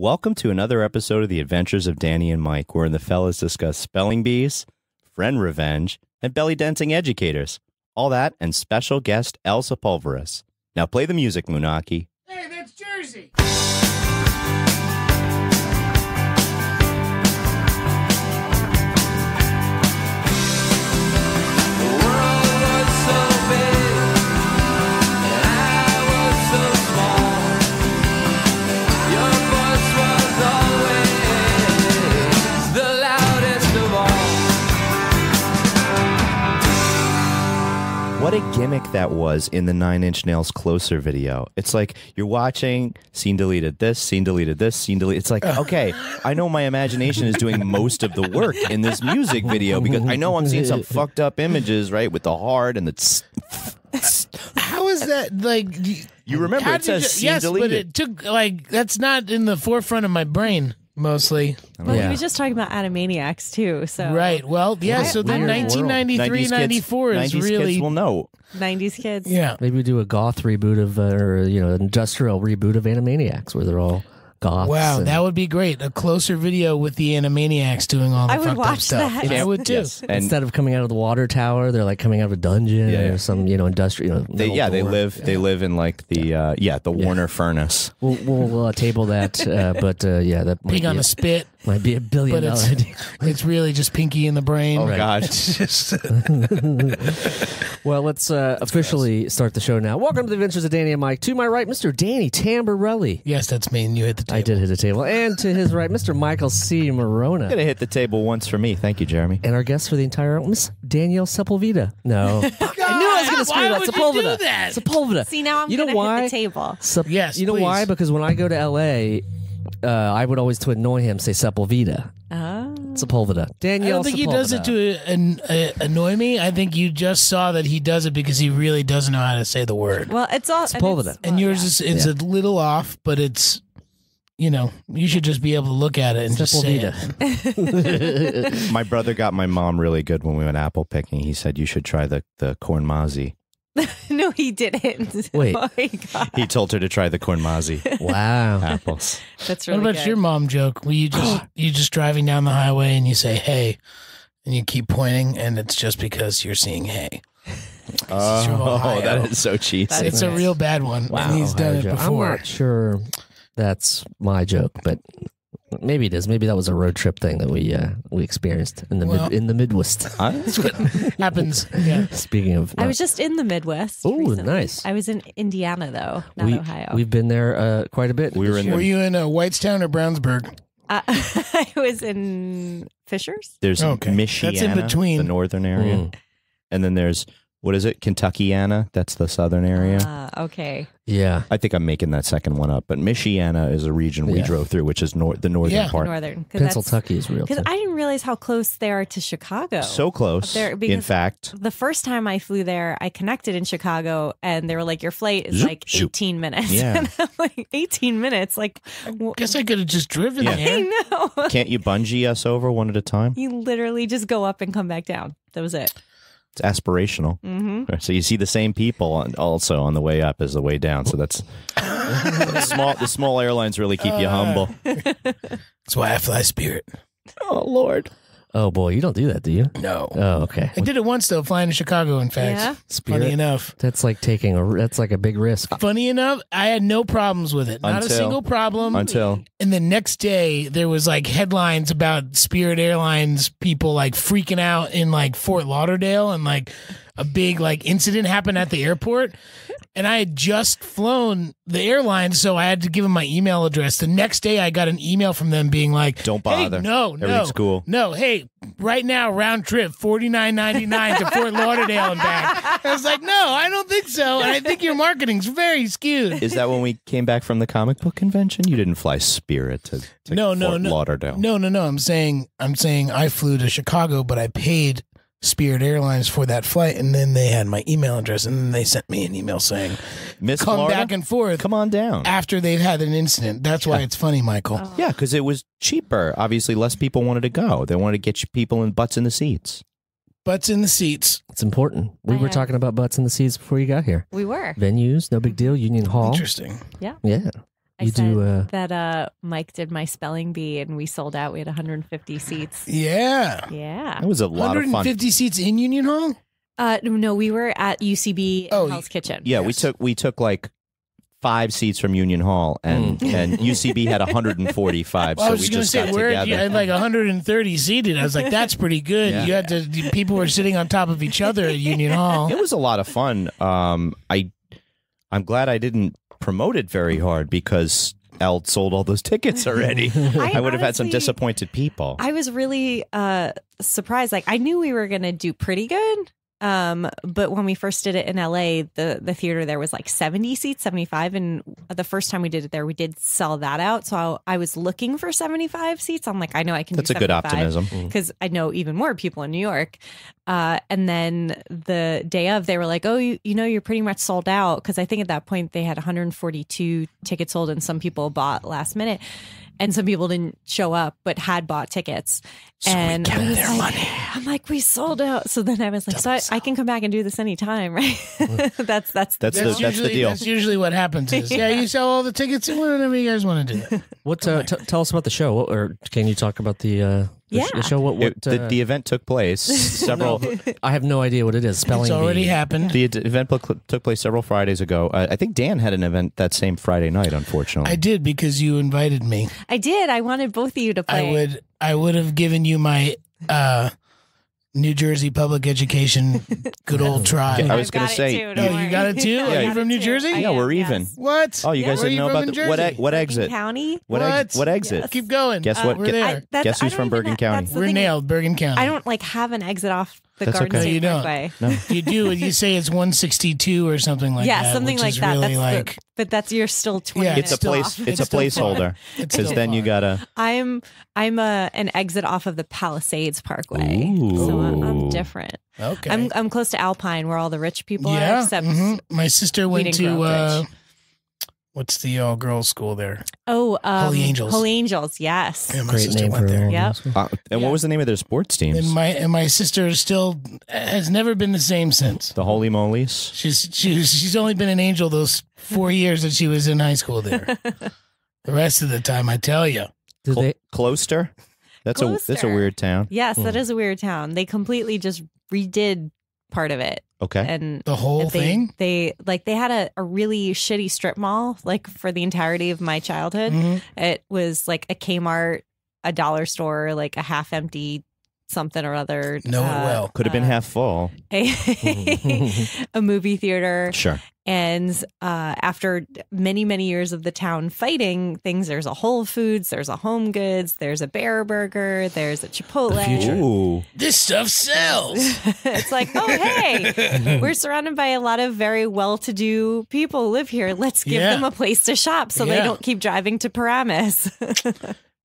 Welcome to another episode of The Adventures of Danny and Mike, wherein the fellas discuss spelling bees, friend revenge, and belly dancing educators. All that and special guest L Sepulveres. Now play the music, Munaki. Hey, that's Jersey. What a gimmick that was in the Nine Inch Nails Closer video. It's like you're watching, scene deleted this, scene deleted this, scene deleted. It's like, okay, I know my imagination is doing most of the work in this music video because I know I'm seeing some fucked up images, right? With the heart and the. tss. How is that like? You remember it says you- scene yes, but it took like that's not in the forefront of my brain mostly. Well, Yeah. he was just talking about Animaniacs too. So Right. Well, yeah. I- so then don't 1993, 94 is 90s really kids will know. '90s kids. yeah. Maybe we do a goth reboot of, uh, or you know, industrial reboot of Animaniacs, where they're all goths. Wow, and- that would be great. A closer video with the Animaniacs doing all the I would fucked up watch stuff. that. I would too. Yes. And Instead of coming out of the water tower, they're like coming out of a dungeon Yeah, yeah. or some, you know, industrial. You know, they, metal yeah, they door. live. They live in like the uh, yeah the Warner furnace. We'll, we'll uh, table that, uh, but uh, yeah, that might Pig be, on a, a spit, might be a billion but dollar it's idea. it's really just Pinky in the brain. Oh God! It's just Well, let's uh, officially start the show now. Welcome to the Adventures of Danny and Mike. To my right, Mr. Danny Tamberelli. yes, that's me. And you hit the table. I did hit a table. And to his right, Mr. Michael C. Maronna. Gonna hit the table once for me. Thank you, Jeremy. And our guest for the entire Miss Danielle Sepulveda. No. I knew I was going to screw Why that. would you Sepulveda. that? Sepulveda. See, now I'm you know gonna why? hit the table. Sep- Yes, You know why? Because when I go to L.A., uh, I would always, to annoy him, say Sepulveda. Oh. Sepulveda. I don't think he does it to an, uh, annoy me. I think you just saw that he does it because he really doesn't know how to say the word. Well, it's all. Sepulveda. it's- and well, yours yeah. is it's a little off, but it's you know you should just be able to look at it and just say it. My brother got my mom really good when we went apple picking. He said you should try the the corn mazi. no, he didn't. Wait. Oh my god, He told her to try the corn mazi wow. apples. that's What about good. your mom joke? Where you just you just driving down the highway and you say hey, and you keep pointing, and it's just because you're seeing hay. Oh, Ohio. that is so cheesy. That It's a real bad one, and he's done it joke. before. I'm not sure that's my joke, but maybe it is. Maybe that was a road trip thing that we uh, we experienced in the Well- mid, in the Midwest. That's what happens. Yeah. Speaking of, I was just in the Midwest. Oh, nice. I was in Indiana though, not we, Ohio. We've been there uh, quite a bit. We were in Were year. you in uh, Whitestown or Brownsburg? Uh, I was in Fishers. there's Okay. That's in between. the northern area, Mm. and then there's what is it, Kentuckiana? That's the southern area. Ah, okay. Yeah, I think I'm making that second one up, but Michiana is a region we Yeah. drove through, which is nor- the northern Yeah. part. Northern. Because Pennsylvania is real. Because. I didn't realize how close they are to Chicago. So close. There- in fact, the first time I flew there, I connected in Chicago, and they were like, "Your flight is Zoop, like zoop. 18 minutes." Yeah. like, "18 minutes? Like, wh- Guess I could have just driven Yeah. there. I know." can't you bungee us over one at a time? you literally just go up and come back down. That was it. It's aspirational. hmm So you see the same people on- also on the way up as the way down. So that's the small. The small airlines really keep you Uh, humble. That's why I fly Spirit. Oh Lord. Oh boy, you don't do that, do you? No. Oh, okay. I did it once though, flying to Chicago. In fact, Yeah? Spirit. funny enough. That's like taking a. That's like a big risk. Funny enough, I had no problems with it. Not a Until- single problem. Until and the next day, there was like headlines about Spirit Airlines people like freaking out in like Fort Lauderdale, and like a big like incident happened at the airport. And I had just flown the airline, so I had to give them my email address. The next day, I got an email from them being like, Don't bother. no, no, Everything's cool." no. Hey, right now, round trip, forty nine ninety nine to Fort Lauderdale and back." I was like, "No, I don't think so." And I think your marketing's very skewed. is that when we came back from the comic book convention? You didn't fly Spirit to, to No, no, Fort no. Lauderdale. No, no, no. I'm saying I'm saying I flew to Chicago, but I paid Spirit Airlines for that flight, and then they had my email address, and then they sent me an email saying, Miss "Come Florida, back and forth." come on down. after they've had an incident. That's why it's funny, Michael. Oh. Yeah, because it was cheaper. Obviously, less people wanted to go. They wanted to get you people in butts in the seats. Butts in the seats. It's important. We I were had- talking about butts in the seats before you got here. We were. Venues, no big deal. Union Hall. Interesting. Yeah. Yeah. I You said do, uh, that uh, Mike did my spelling bee and we sold out. We had 150 seats. Yeah. Yeah. It was a lot of fun. 150 seats in Union Hall? Uh, no, we were at UCB Oh, Hell's Kitchen. Yeah, we took we took like five seats from Union Hall, and and UCB had 145. Well, I was we just going to just say, got we're together. you had like 130 seated. I was like, that's pretty good. Yeah. You had to, people were sitting on top of each other at Union Hall. it was a lot of fun. Um, I I'm glad I didn't promote it very hard because El sold all those tickets already. I I would have had some disappointed people. I was really uh, surprised. Like I knew we were going to do pretty good. Um, but when we first did it in LA, the the theater there was like 70 seats, 75 and the first time we did it there we did sell that out. So I, I was looking for 75 seats. I'm like I know I can That's a good optimism. because I know even more people in New York. Uh, and then the day of, they were like, "Oh, you, you know, you're pretty much sold out." Because I think at that point they had 142 tickets sold, and some people bought last minute, and some people didn't show up but had bought tickets. So we and kept I was their like, money. I'm like, we sold out. So then I was like, so I, I can come back and do this anytime, right? that's that's That's That's, the that's the usually, deal. That's usually what happens. Is, yeah. you sell all the tickets and whenever you guys want to do it. What? Uh, t- tell us about the show, what, or can you talk about the uh, the, sh- the Yeah. show? What? what It- the, uh, the event took place several. I have no idea what it is. Spelling It's already bee. happened. The ad- event pl- took place several Fridays ago. Uh, I think Dan had an event that same Friday night. Unfortunately, I did because you invited me. I did. I wanted both of you to play. I would I would have given you my uh, New Jersey public education good old try. I I've was gonna say- too, Oh, you got it too? I Are you from New too. Jersey? Yeah, we're am, even. yes. What? Oh, you guys didn't know about the, what Jersey? e- what exit? Bergen County. What, What? ex- what exit? Keep going. Guess Uh, what? We're Gu- there. I, Guess who's from Bergen ha- County? We're thing. nailed, Bergen County. I don't like have an exit off the That's Garden okay. No, you State don't. Parkway. No. You do. You say it's 162 or something like yeah, that. Yeah, something which like is that. Really That's like the, but that's you're still twenty Yeah, minutes It's a place. off. It's a placeholder because still then you gotta. I'm I'm a an exit off of the Palisades Parkway, so I'm, I'm different. okay. I'm I'm close to Alpine, where all the rich people are. yeah. Except mhm. My sister went didn't to uh, rich. What's the all girls school there? oh, um, Holy Angels. Holy Angels, yes. Yeah, my Great sister name went for there. Yep. Uh, and Yeah. what was the name of their sports teams? And my and my sister still has never been the same since. the Holy Molies. She's she's she's only been an angel those four years that she was in high school there. the rest of the time, I tell you, Do Cl- they? Closter. That's a that's a weird town. Yes, that Hmm. is a weird town. They completely just redid part of it, Okay. and the whole they, thing. They like they had a, a really shitty strip mall like for the entirety of my childhood. Mhm. It was like a Kmart, a dollar store, like a half empty something or other. Know it well. Could have been uh, half full. a, a movie theater. Sure. And uh, after many, many years of the town fighting things, there's a Whole Foods, there's a Home Goods, there's a Bareburger, there's a Chipotle. The future. Ooh. This stuff sells. it's like, oh, hey, we're surrounded by a lot of very well to do people who live here. Let's give Yeah. them a place to shop so they don't keep driving to Paramus.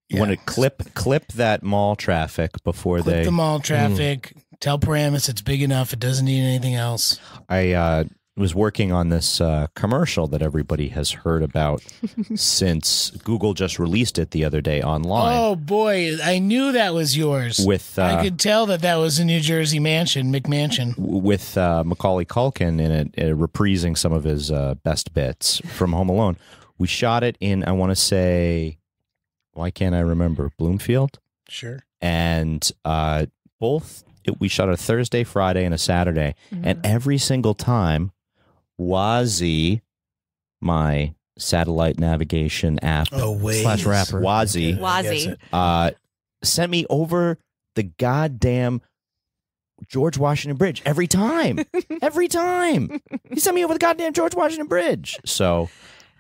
You want to clip clip that mall traffic before Clip they. the mall traffic. Tell Paramus it's big enough. It doesn't need anything else. I uh, was working on this uh, commercial that everybody has heard about since Google just released it the other day online. Oh boy, I knew that was yours. With uh, I could tell that that was a New Jersey mansion, McMansion. with uh, Macaulay Culkin in it, uh, reprising some of his uh, best bits from Home Alone. We shot it in, I want to say, why can't I remember? Bloomfield, Sure. and uh, both. It, we shot a Thursday, Friday, and a Saturday, and every single time, Wazi, my satellite navigation app, Oh wait. Slash rapper. Wazi, Wazi. uh, sent me over the goddamn George Washington Bridge every time. every time. He sent me over the goddamn George Washington Bridge. So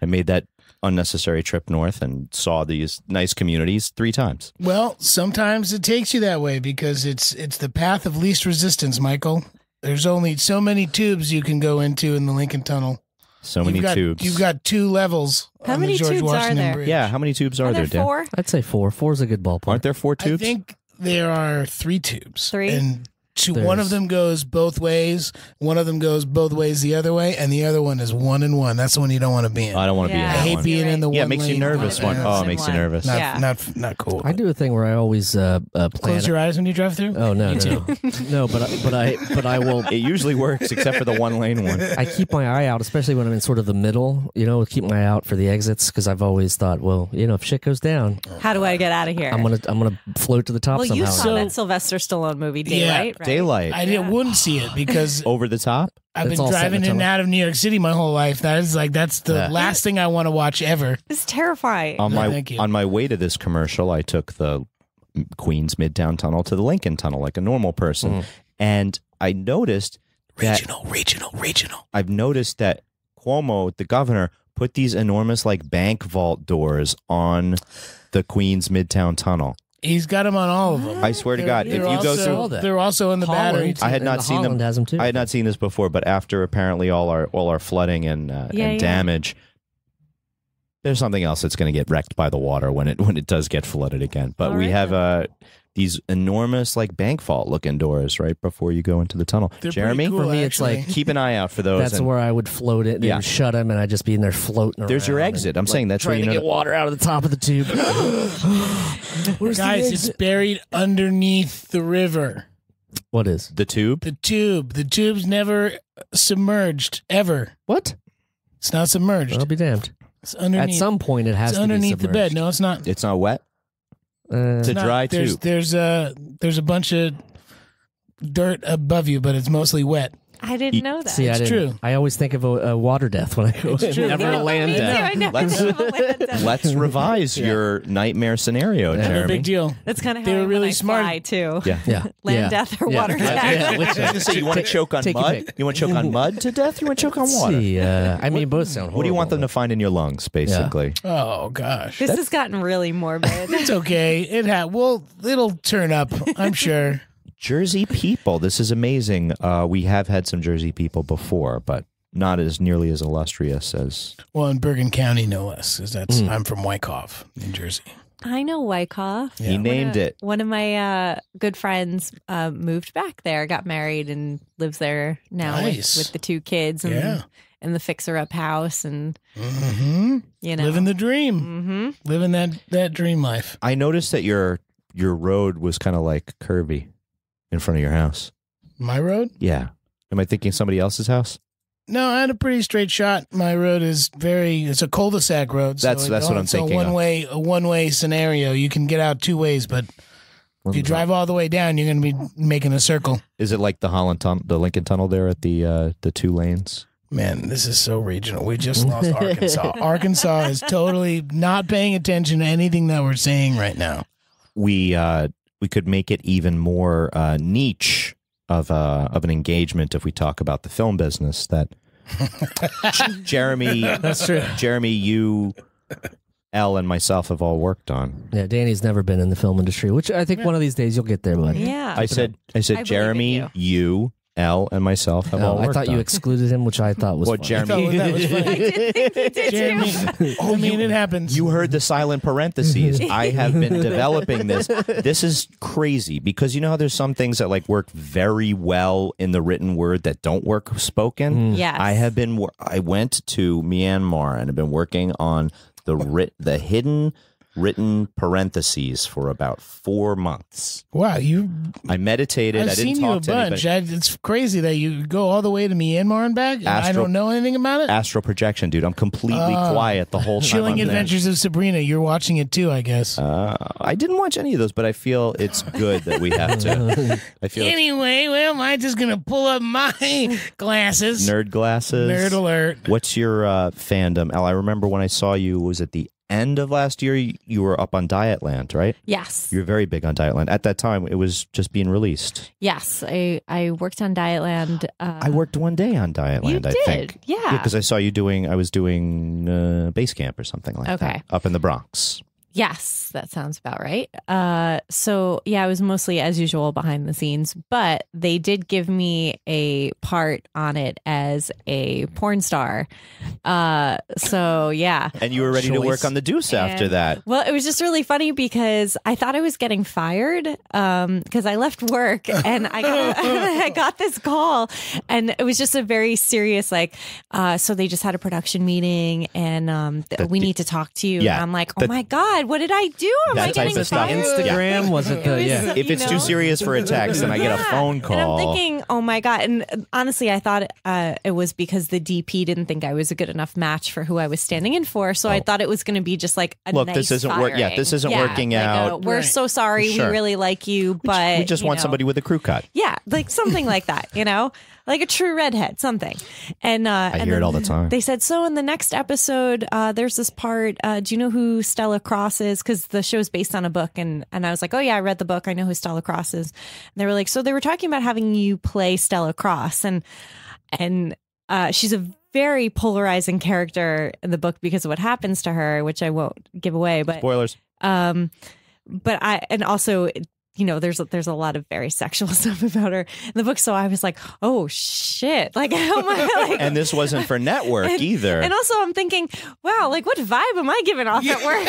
I made that unnecessary trip north and saw these nice communities three times. Well, sometimes it takes you that way because it's it's the path of least resistance, Michael. There's only so many tubes you can go into in the Lincoln Tunnel. So many you've got, tubes. You've got two levels. How on many the George tubes are there? Bridge. yeah, how many tubes are, Are there, there Dan? four? I'd say four. Four is a good ballpark. Aren't there four tubes? I think there are three tubes. Three? And two, one of them goes both ways. One of them goes both ways the other way, and the other one is one and one. That's the one you don't want to be in. I don't want to be in Yeah. I hate one. being in the yeah, it one makes you nervous. one. One. Oh, it makes you nervous. Not, Yeah. not not cool. I do a thing where I always uh, uh, plan. Close your eyes when you drive through. Oh no, no, no, no! But I, but I but I will. It usually works, except for the one lane one. I keep my eye out, especially when I'm in sort of the middle. You know, keep my eye out for the exits because I've always thought, well, you know, if shit goes down, How do I get out of here? I'm gonna I'm gonna float to the top well, you somehow. saw So- that Sylvester Stallone movie, Yeah. Daylight. Right? Daylight. I didn't, wouldn't see it because Over the top. I've It's been all set in driving the in and tunnel. out of New York City my whole life. That is like that's the Yeah. last thing I want to watch ever. It's terrifying. On No, my thank you. on my way to this commercial, I took the Queens Midtown Tunnel to the Lincoln Tunnel like a normal person, Mm. and I noticed that Regional, regional, regional. I've noticed that Cuomo, the governor, put these enormous like bank vault doors on the Queens Midtown Tunnel. He's got them on all of them. I swear to God, if They're you go also, through, all that. they're also in the battery. Holland, too. I had and not the seen them- Holland Has them too. I had not seen this before, but after apparently all our all our flooding and uh, Yeah, and yeah. damage, there's something else that's going to get wrecked by the water when it when it does get flooded again. But All we right, have then. uh these enormous like bank vault looking doors right before you go into the tunnel. They're Jeremy, cool, For me, it's like- keep an eye out for those. That's and where I would float it. And Yeah. shut them, and I'd just be in there floating. There's your exit. and, I'm saying that's where you to know get water out of the top of the tube. Where's the Guys, it's buried underneath the river. What is? the tube. The tube. The tube's never submerged ever. What? It's not submerged. I'll be damned. It's underneath. At some point, it has it's to be underneath the bed. submerged. No, it's not. It's not wet. It's a dry there's, tube. There's a there's a bunch of dirt above you, but it's mostly wet. I didn't know that. see, I it's didn't. true. I always think of a, a water death when I go. It's true. Never No, a land Me too. death. I never Let's- knew of a land death. Let's revise your nightmare scenario, Yeah. No Jeremy. big deal. That's kind of They how were I am really I smart. fly, too. Yeah. Yeah. Land yeah. death or Yeah. water I- death. yeah, which- I was gonna say you want to choke on Take your mud. pick. You want to choke on mud to death. You want to choke on water. see, uh, I mean, both sound. What do you want them to find in your lungs, basically? Oh gosh. This has gotten really morbid. It's okay. It ha- well, it'll turn up. I'm sure. Jersey people. This is amazing. Uh, we have had some Jersey people before, but not as nearly as illustrious as. Well, in Bergen County, no less, because that's Hmm. I'm from Wyckoff, New Jersey. I know Wyckoff. Yeah. He named one of, it. One of my uh, good friends uh, moved back there, got married, and lives there now Nice. with, with the two kids and, Yeah. and the fixer up house. And, Mm-hmm. you know, Living the dream, hmm living that that dream life. I noticed that your your road was kind of like curvy in front of your house. My road? Yeah. Am I thinking somebody else's house? No, I had a pretty straight shot. My road is very. It's a cul-de-sac road. So That's- it- that's what I'm it's thinking A of. one-way, a one-way scenario. You can get out two ways, but if you drive all the way down, you're going to be making a circle. Is it like the Holland Tunnel, the Lincoln Tunnel there at the uh, the two lanes? Man, this is so regional. We just lost Arkansas. Arkansas is totally not paying attention to anything that we're saying right now. we uh, we could make it even more uh, niche of uh, of an engagement if we talk about the film business. That Jeremy, That's true. Jeremy, you, L, and myself have all worked on. Yeah, Danny's never been in the film industry, which I think one of these days you'll get there, buddy. yeah. I said, I said, I Jeremy, you. you, L, and myself have all Oh, I worked thought you on. excluded him, which I thought was What, funny. Jeremy, I thought that was funny. I did think you did Jeremy, too. Oh, I mean, it happens. You heard the silent parentheses. I have been developing this. This is crazy because you know how there's some things that like work very well in the written word that don't work spoken. Mm. Yes. I have been. I went to Myanmar and have been working on the writ, the hidden written parentheses for about four months. Wow, you. I meditated. I've I didn't seen you a to bunch. I, it's crazy that you go all the way to Myanmar and back. and I don't know anything about it. Astral projection, dude. I'm completely Oh. quiet the whole time. Chilling I'm there. Adventures of Sabrina. You're watching it too, I guess. Uh, I didn't watch any of those, but I feel it's good that we have to. I feel Anyway, well, I'm just gonna pull up my glasses. nerd glasses. Nerd alert. What's your uh, fandom? Al, I remember when I saw you was at the end of last year. You, were up on Dietland, right? Yes. You're very big on Dietland. At that time, it was just being released. Yes. I, I worked on Dietland. Uh, I worked one day on Dietland, I think. Yeah. because I saw you doing, I was doing uh, base camp or something like Okay. that up in the Bronx. Yes, that sounds about right. Uh, so yeah, I was mostly as usual behind the scenes, but they did give me a part on it as a porn star. Uh, so yeah. And you were ready to work on the Deuce after that. Well, it was just really funny because I thought I was getting fired because I left work and I got, I got this call and it was just a very serious like. Uh, so they just had a production meeting and um, th- we need to talk to you. Yeah, and I'm like, oh my god, what did I do? Am That I type getting of stuff. fired? Instagram was it the It was- yeah? If it's know? too serious for a text and I get a Yeah. phone And call, I'm thinking, oh my god! And honestly, I thought uh, it was because the DP didn't think I was a good enough match for who I was standing in for. So I thought it was going to be just like a Oh. Look, nice this isn't work- yeah, this isn't Yeah, working like a, out. We're Right. so sorry. Sure. We really like you, but we just you want know. somebody with a crew cut. Yeah, like something like that, you know, like a true redhead, something. And uh, I hear it all the time. They said so in the next episode. Uh, there's this part. Uh, do you know who Stella Cross is? Because the show's based on a book, and and I was like, oh yeah, I read the book. I know who Stella Cross is. And they were like, so they were talking about having you play Stella Cross, and and uh, she's a very polarizing character in the book because of what happens to her, which I won't give away, but Spoilers. um, but I and also you know there's there's a lot of very sexual stuff about her in the book. So I was like, oh shit, like how am I like. And this wasn't for network and- either. And also, I'm thinking, wow, like what vibe am I giving off at work?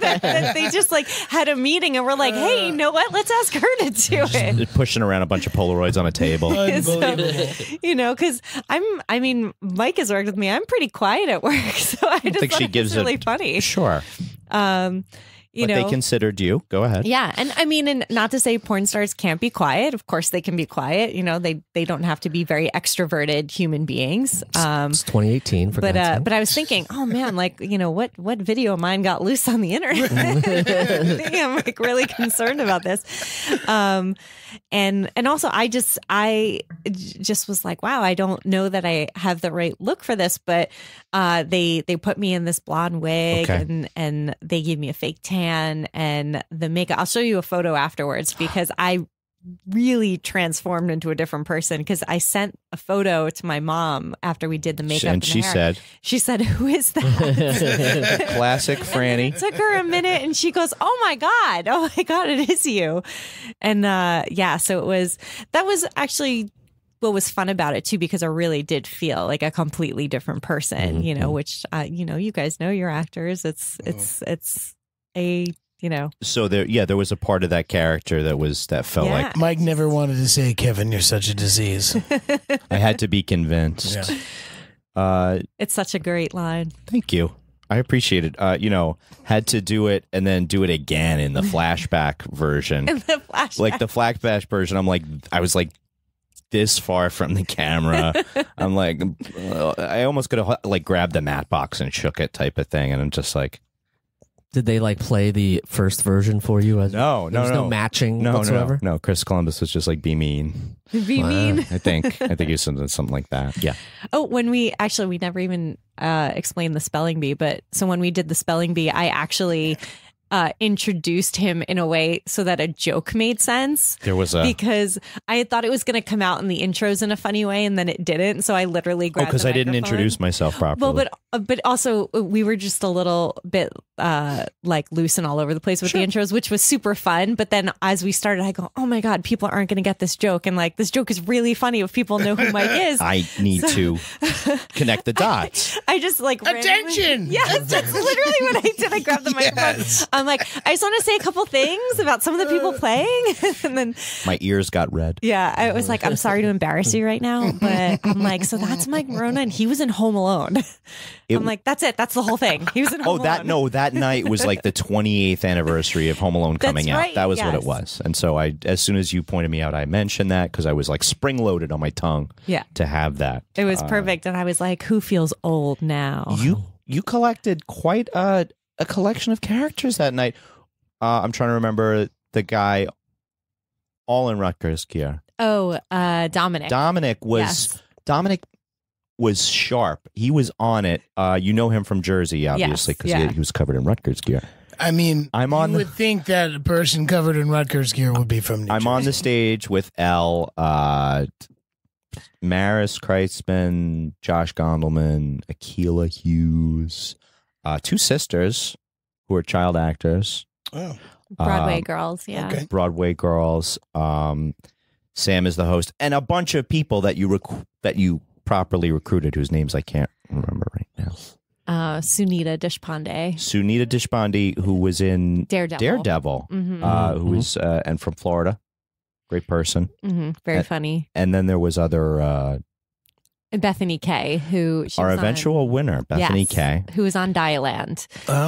that, that they just like had a meeting and we're like, hey, you know what? Let's ask her to do it. pushing around a bunch of Polaroids on a table. Unbelievable. you know, because I'm, I mean, Mike has worked with me. I'm pretty quiet at work, so I just think thought she it gives was a- really funny. Sure. Um, you but know, they considered you. Go ahead. Yeah, and I mean, and not to say porn stars can't be quiet. Of course, they can be quiet. You know, they they don't have to be very extroverted human beings. Um, It's 2018 for but uh, but I was thinking, oh man, like you know what what video of mine got loose on the internet? I'm like really concerned about this. Um, and and also I just I just was like, wow, I don't know that I have the right look for this, but uh, they they put me in this blonde wig Okay. and and they gave me a fake tan and the makeup. I'll show you a photo afterwards because I really transformed into a different person because I sent a photo to my mom after we did the makeup and the she hair. said, she said who is that? "Classic Franny." it took her a minute and she goes oh my god. Oh my god it is you. And uh yeah so it was that was actually what was fun about it too because I really did feel like a completely different person you know which uh, you know you guys know you're actors. It's it's it's a you know So there, yeah, there was a part of that character that was that felt Yeah. like Mike never wanted to say, Kevin, you're such a disease. I had to be convinced. Yeah. Uh, it's such a great line thank you. I appreciate it. Uh, you know, had to do it and then do it again in the flashback version. in the flashback like the flashback version i'm like i was like this far from the camera i'm like uh, i almost could have like grabbed the mat box and shook it type of thing and i'm just like Did they like play the first version for you? As no there no was no no, matching no, no, whatsoever. no, no. Chris Columbus was just like be mean. be Wow. mean I think. I think he was something, something like that. Yeah. Oh, when we actually we never even uh, explained the spelling bee, but so when we did the spelling bee, I actually uh, introduced him in a way so that a joke made sense There was a. because I thought it was going to come out in the intros in a funny way, and then it didn't. So I literally oh, grabbed because the I didn't introduce myself properly. Well, but uh, but also uh, we were just a little bit uh like loose and all over the place with the intros, which was super fun. But then as we started, I go, oh my god, people aren't going to get this joke, and like this joke is really funny if people know who Mike is. I need to connect the dots. I just like randomly- Attention! Yes, that's literally what I did. I grabbed the microphone. I'm like, I just want to say a couple things about some of the people playing, and then My ears got red. yeah, I was like, I'm sorry to embarrass you right now, but I'm like, so that's Mike Maronna, and he was in Home Alone. It- I'm like, that's it. That's the whole thing. He was in Oh, Home that no, that night was like the 28th anniversary of Home Alone coming out. That was what it was. And so I, as soon as you pointed me out, I mentioned that because I was like spring loaded on my tongue Yeah, to have that. it was uh, perfect, and I was like, who feels old now? You you collected quite a a collection of characters that night. Uh, I'm trying to remember the guy, all in Rutgers gear. Oh, uh, Dominic. Dominic was Yes. Dominic was sharp. He was on it. Uh, you know him from Jersey, obviously, because yeah. he, he was covered in Rutgers gear. I mean, I'm on You the- would think that a person covered in Rutgers gear would be from New I'm on the stage with L, uh, Maris Kreizman, Josh Gondelman, Akilah Hughes, uh, two sisters who are child actors. Oh, Broadway Um, girls. Yeah. okay. Broadway girls. Um, Sam is the host, and a bunch of people that you rec- that you properly recruited, whose names I can't remember right now. Uh, Sunita Deshpande. Sunita Deshpande, who was in Daredevil. Daredevil, hmm uh, who is uh, and from Florida, great person. hmm Very uh, funny. And then there was other uh, And Bethany Kay, who she our was on- eventual winner, Bethany Yes, Kay. who was on Dietland.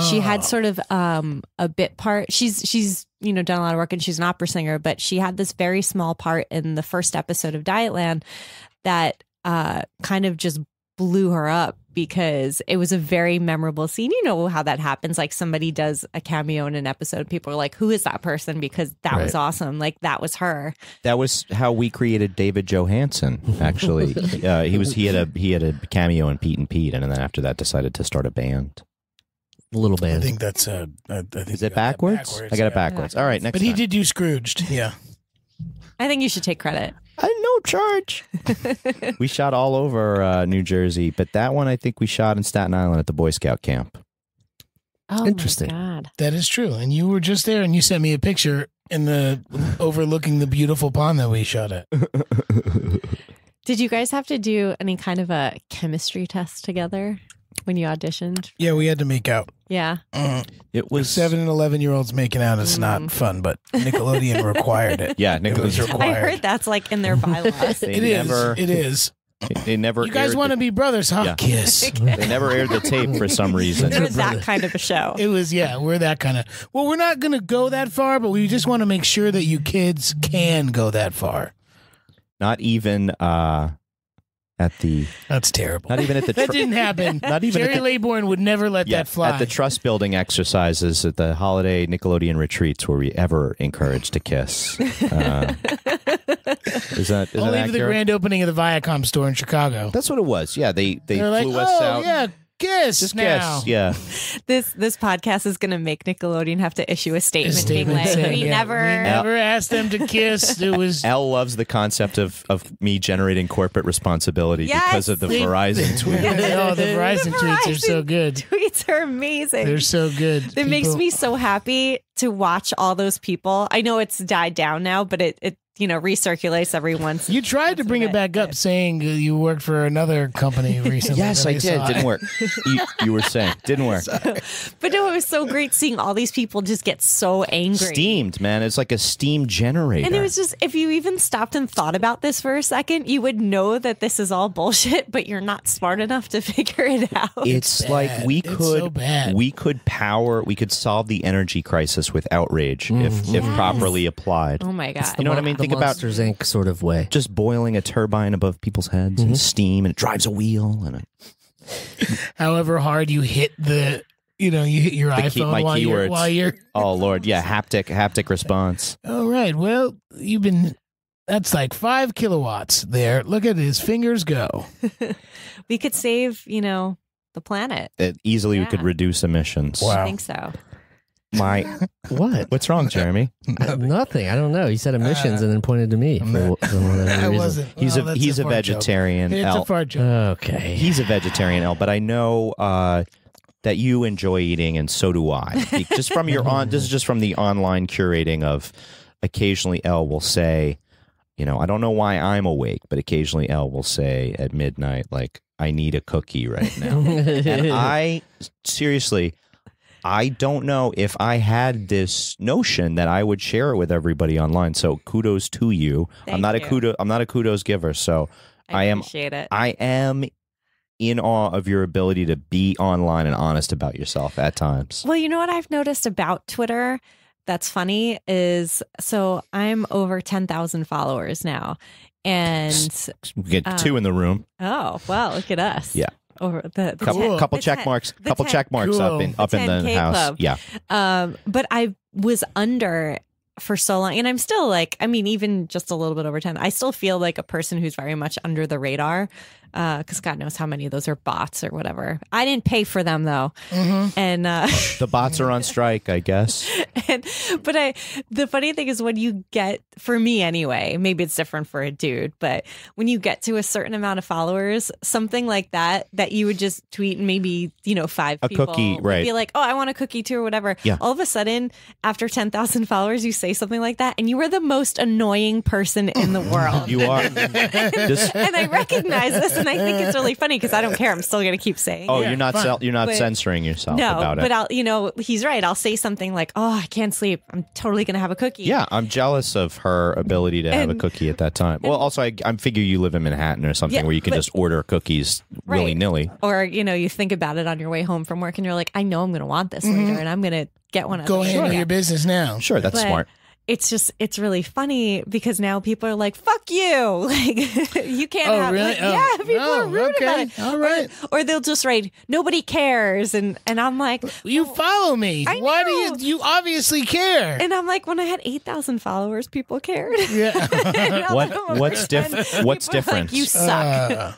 She Oh. had sort of um, a bit part. She's she's you know done a lot of work and she's an opera singer, but she had this very small part in the first episode of Dietland that uh, kind of just blew her up because it was a very memorable scene. You know how that happens. Like somebody does a cameo in an episode, people are like, "Who is that person?" Because that was awesome. Like that was her. That was how we created David Johansen. Actually, uh, he was he had a he had a cameo in Pete and Pete, and then after that decided to start a band. A little band. I think that's uh, I, I think Is it got that backwards? I got yeah. it backwards. All right, next. But he time. did do Scrooged. Yeah. I think you should take credit. I no charge. we shot all over uh, New Jersey, but that one I think we shot in Staten Island at the Boy Scout camp. Oh Interesting. My God. That is true. And you were just there and you sent me a picture in the overlooking the beautiful pond that we shot at. Did you guys have to do any kind of a chemistry test together when you auditioned? Yeah, we had to make out. Yeah. Mm. It was Seven and eleven year olds making out is Mm. not fun, but Nickelodeon required it. Yeah, It was Nickelodeon. I heard that's like in their bylaws. They It is. never. It is. They never. You guys want to be brothers, huh? Yeah. Kiss. They never aired the tape for some reason. They're that kind of a show. It was yeah, we're that kind of. Well, we're not going to go that far, but we just want to make sure that you kids can go that far. Not even uh, at the. That's terrible. Not even at the. that tr- didn't happen. Not even Jerry at Laybourne would never let that fly. at the trust building exercises at the holiday Nickelodeon retreats were we ever encouraged to kiss? Uh, is that is Only that for the grand opening of the Viacom store in Chicago. That's what it was. Yeah, they they They're like, flew us oh out. yeah, kiss Just now. kiss. Yeah. This this podcast is going to make Nickelodeon have to issue a A statement, statement being like, saying, "We yeah, never." we never asked them to kiss. It was Al loves the concept of, of me generating corporate responsibility Yes. because of the They- Verizon tweet. oh, the Verizon tweets are so good. Tweets are amazing. They're so good. it makes me so happy to watch all those people. I know it's died down now, but it, it you know recirculates every once. You tried to bring it back up, saying uh, you worked for another company recently. Yes, I did. saw. Didn't work. You, you were saying didn't work. But no, it was so great seeing all these people just get so angry. Steamed, man. It's like a steam generator. And it was just, if you even stopped and thought about this for a second, you would know that this is all bullshit, but you're not smart enough to figure it out. it's bad. like we could so bad. we could power we could solve the energy crisis with outrage if if Yes. properly applied. oh my God. You know what I Mon- mean? The Think about Monsters Inc. sort of way. just boiling a turbine above people's heads and mm-hmm. steam and it drives a wheel and it, However hard you hit the, you know, you hit your To keep iPhone my while you're while you're. oh lord yeah haptic haptic response All right. Well, you've been. That's like five kilowatts there. Look at his fingers go. we could save, you know, the planet. it easily we could reduce emissions Wow. I think so. My What? what's wrong jeremy Nothing. I don't know. He said emissions and then pointed to me for, not- for whatever I reason. wasn't. he's well, a he's a, fart joke. vegetarian It's a L. fart joke. Okay. he's a vegetarian L, but i know uh that you enjoy eating and so do i just from your on this is just from the online curating of occasionally l will say you know i don't know why i'm awake but occasionally l will say at midnight like i need a cookie right now and I seriously, I don't know if I had this notion that I would share it with everybody online. So kudos to you. Thank I'm not a you. kudo. I'm not a kudos giver. So I, I am- appreciate it. I am in awe of your ability to be online and honest about yourself at times. Well, you know what I've noticed about Twitter that's funny is so I'm over 10,000 followers now. And We get Uh, two in the room. oh, well, look at us. Yeah. Over the, the Couple, Cool. couple the check ten- marks. the Couple ten- check marks up in up The in the 10K house. club. Yeah. Um, but I was under for so long, and I'm still like, I mean, even just a little bit over 10, I still feel like a person who's very much under the radar. Because God knows how many of those are bots or whatever. I didn't pay for them though, Mhm. and uh, The bots are on strike. I guess. and but I the funny thing is when you get for me anyway, maybe it's different for a dude, but when you get to a certain amount of followers, something like that that you would just tweet and maybe, you know, five A people cookie, right. be like, "Oh, I want a cookie too" or whatever. Yeah. All of a sudden, after 10,000 followers, you say something like that and you are the most annoying person in the world. You are. Just, and I recognize this and I think it's really funny because I don't care. I'm still going to keep saying oh, it. Yeah, you're not fine. sel- you're not But- censoring yourself No, about it. but I'll, you know, he's right. I'll say something like, "Oh, I can't sleep. I'm totally going to have a cookie." yeah, I'm jealous of her ability to have a cookie at that time. Well, also, I, I figure you live in Manhattan or something Yeah, where you can but- just order cookies Right. willy nilly. Or you know, you think about it on your way home from work, and you're like, "I know I'm going to want this Mm-hmm. later, and I'm going to get one." at Go the handle your business now. Sure, that's But smart. It's just it's really funny because now people are like, "Fuck you!" Like you can't Oh, have. really? like, Oh, yeah, people oh, are rude okay. about it. All Or- Or, they'll just write, "Nobody cares," and and I'm like, You follow me. I Why do you? You obviously care. and I'm like, when I had eight thousand followers, people cared. yeah. What- what's over diff- 10, what's people are like, different? you suck. Uh,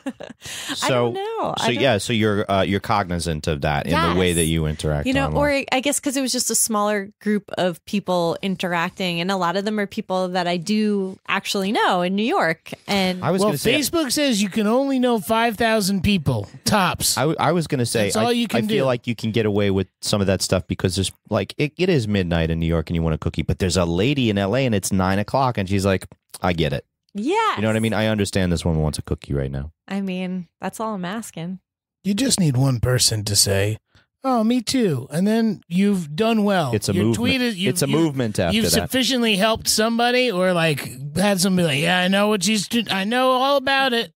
So, I don't know. So don't- yeah, so you're uh, you're cognizant of that in the way that you interact. you know, online. or I guess because it was just a smaller group of people interacting, and a lot of them are people that I do actually know in New York. And I was well, going say. Facebook says you can only know five thousand people tops. I, I was going to say, That's I, all you can I feel do. like you can get away with some of that stuff because there's like, it, it is midnight in New York and you want a cookie, but there's a lady in LA and it's nine o'clock and she's like, I get it. yeah, You know what I mean? I understand this woman wants a cookie right now. I mean, that's all I'm asking. you just need one person to say, "Oh, me too," and then you've done well. It's a Your movement. Tweet is, you've, it's a you've- movement after You've that. sufficiently helped somebody, or like had somebody like, "Yeah, I know what she's. do- I know all about it,"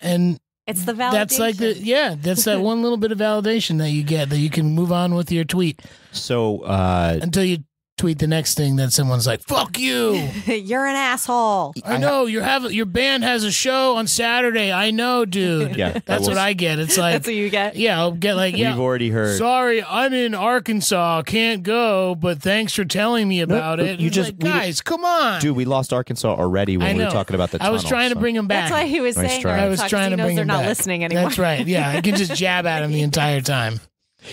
and It's the validation. that's like the yeah, that's that one little bit of validation that you get that you can move on with your tweet so, uh, until you tweet the next thing that someone's like, "Fuck you." You're an asshole. I know you have your band has a show on Saturday. I know, dude. Yeah, that's was- what I get. It's like, That's what you get. yeah, I'll get like, yeah. we've already heard. Sorry, I'm in Arkansas. Can't go, but thanks for telling me about no, it. you It's just- like, we- guys, come on. Dude, we lost Arkansas already when we were talking about the I was tunnel, trying to bring him back. That's why he was Nice saying. I was Arkansas, 'cause trying he to knows bring they're not listening anymore. That's right. Yeah, I can just jab at him the entire time.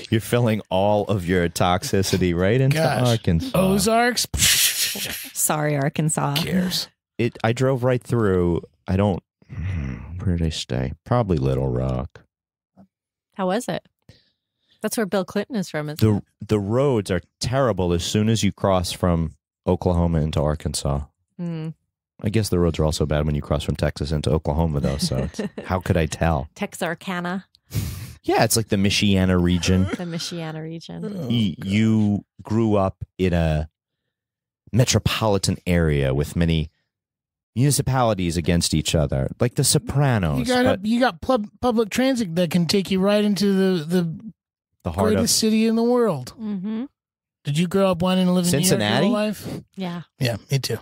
You're filling all of your toxicity right into Gosh. Arkansas. Ozarks. Sorry, Arkansas. cares? it I drove right through. I don't. Where did I stay? Probably Little Rock. How was it? That's where Bill Clinton is from. Isn't the The roads are terrible as soon as you cross from Oklahoma into Arkansas. Mm. I guess the roads are also bad when you cross from Texas into Oklahoma, though. So it's, how could I tell? Texarkana, Yeah, it's like the Michiana region. the Michiana region. Y- you grew up in a metropolitan area with many municipalities against each other, like the Sopranos. You got but a, you got pub, public transit that can take you right into the the the heart greatest of city in the world. Mm-hmm. Did you grow up wanting to live in Cincinnati? New York your whole life? Yeah. Yeah, me too.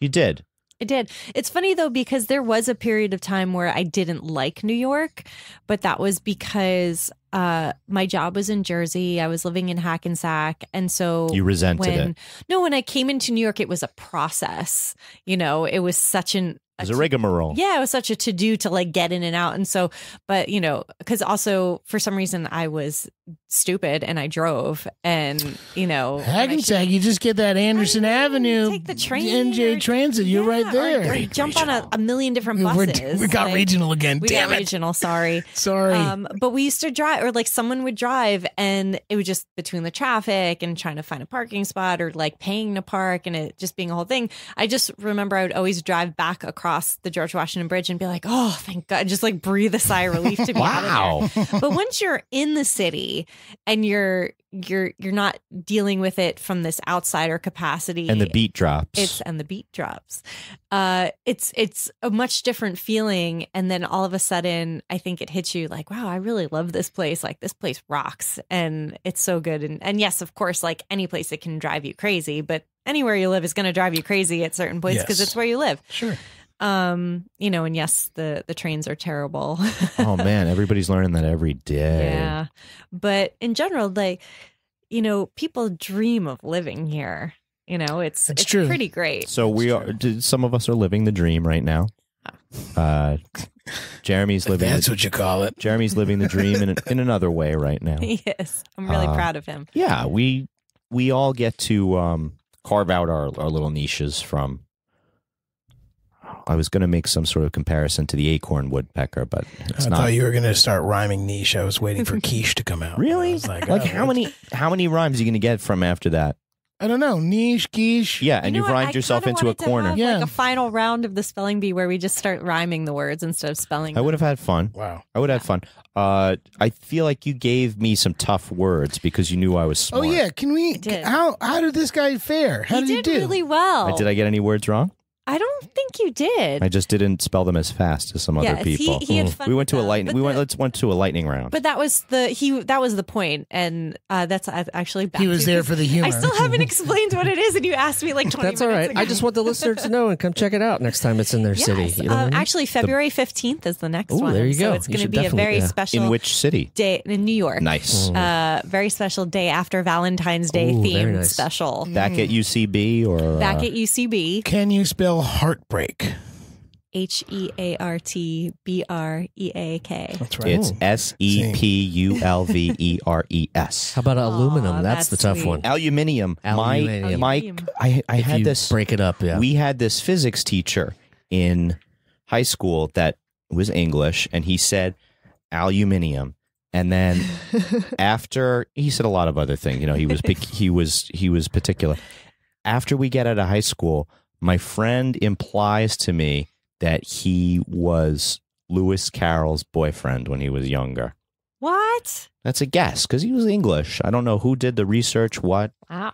you did. It did. It's funny though because there was a period of time where I didn't like New York, but that was because uh my job was in Jersey. I was living in Hackensack, and so You resented when it. no, when I came into New York, it was a process. You know, it was such an It was a rigmarole. yeah, it was such a to do to like get in and out. And so, but you know, because also for some reason I was stupid and I drove, and you know, Hackensack, you just get that Anderson I know, Avenue, take the train NJ or- Transit. You're Yeah, right there. or jump on a, a million different We're- buses. we got like- regional again. We Damn got it. regional. Sorry. Sorry. Um, but we used to drive, or like someone would drive, and it was just between the traffic and trying to find a parking spot, or like paying to park, and it just being a whole thing. I just remember I would always drive back across the George Washington Bridge and be like, "Oh, thank God!" Just like breathe a sigh of relief to be out of there but once you're in the city and you're you're you're not dealing with it from this outsider capacity and the beat drops. it's and the beat drops uh it's it's a much different feeling and then all of a sudden i think it hits you like wow i really love this place like this place rocks and it's so good and and yes of course like any place it can drive you crazy but anywhere you live is going to drive you crazy at certain points because Yes. it's where you live sure. Um you know and yes the the trains are terrible oh man, everybody's learning that every day. yeah. But in general, like, you know, people dream of living here. You know, it's It's it's, true. pretty great. So we are. d- Some of us are living the dream right now. Uh, Jeremy's living. That's the, what you call it. Jeremy's living the dream in in another way right now. yes. I'm really Uh, proud of him. Yeah, we we all get to um, carve out our, our little niches from. I was going to make some sort of comparison to the acorn woodpecker, but it's I not. thought you were going to start rhyming niche. I was waiting for quiche to come out. really? Like, like oh, how many how many rhymes are you going to get from after that? I don't know. Niche, quiche. Yeah, You and know you've what? rhymed I yourself into a wanted to corner. have, Yeah. like a final round of the spelling bee where we just start rhyming the words instead of spelling. I would have had fun. Wow. I would have had fun. Uh, I feel like you gave me some tough words because you knew I was smart. Oh yeah, can we? did. How how did this guy fare? How he did, did he do? really well. I- Did I get any words wrong? I don't think you did. I just didn't spell them as fast as some yes, other people. he he had fun. we went with to a lightning. but We the- went. Let's went to a lightning round. But that was the he. That was the point, and uh, that's actually back He was there for the humor. I still haven't explained what it is, and you asked me like twenty. That's all right. minutes right. I just want the listener to know and come check it out next time it's in their Yes, city. You know what I uh, mean? actually, February fifteenth is the next Ooh, one. there you so go. it's going to be a very yeah. special In which city? day in New York. Nice. Uh, very special day after Valentine's Day Ooh, themed nice. special. Back at UCB or Back uh, at UCB, Can you spell heartbreak? H E A R T B R E A K. That's right. It's S E P U L V E R E S. How about aluminum? That's, that's the tough sweet. one. Aluminium. Aluminium. My, my, I, I If had this. break it up, yeah. We had this physics teacher in high school that was English, and he said aluminium. And then after he said a lot of other things, you know, he was he was he was particular. After we get out of high school, my friend implies to me that he was Lewis Carroll's boyfriend when he was younger. What? That's a guess because he was English. I don't know who did the research. What? Wow.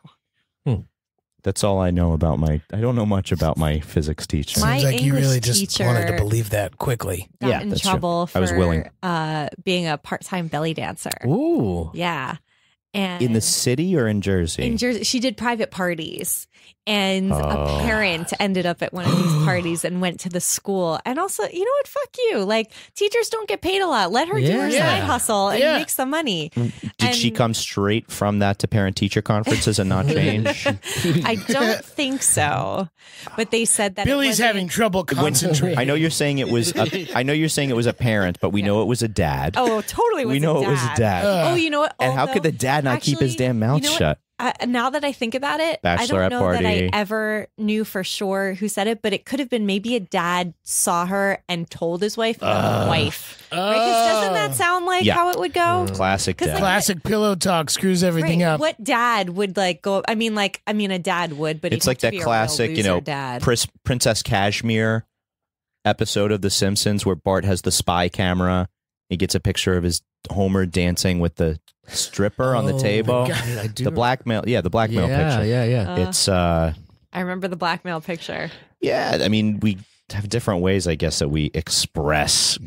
That's all I know about my. I don't know much about my physics teacher. My Seems like you really just wanted to believe that quickly. Got Yeah, in that's true. trouble for I was willing. Uh, being a part-time belly dancer. Ooh. Yeah, and in the city or in Jersey? in Jersey, she did private parties, and Oh. a parent ended up at one of these parties and went to the school. And also, you know what? Fuck you. Like teachers don't get paid a lot. Let her do her Yeah. side hustle and Yeah. make some money. Did she come straight from that to parent teacher conferences and not change? I don't think so, but they said that Billy's having trouble When- I know you're saying it was. A, I know you're saying it was a parent, but we know it was a dad. Oh, totally. Was we know a it was a dad. Uh, Oh, you know what? and how could the dad not keep his damn mouth you know what? shut? Uh, now that I think about it, I don't know that. I ever knew for sure who said it, but it could have been maybe a dad saw her and told his wife, and then the wife. Doesn't that sound like Yeah. how it would go? Classic 'Cause, dad. like, Classic pillow talk screws everything Right. up. What dad would like go? I mean, like, I mean, a dad would, but it's like that to be a real classic, you know, dad. Pris- Princess Kashmir episode of The Simpsons where Bart has the spy camera. He gets a picture of his Homer dancing with the stripper on the Oh, table. God, I do The blackmail, yeah, the blackmail yeah, picture. Yeah, yeah, Uh, It's uh I remember the blackmail picture. Yeah, I mean, we have different ways, I guess, that we express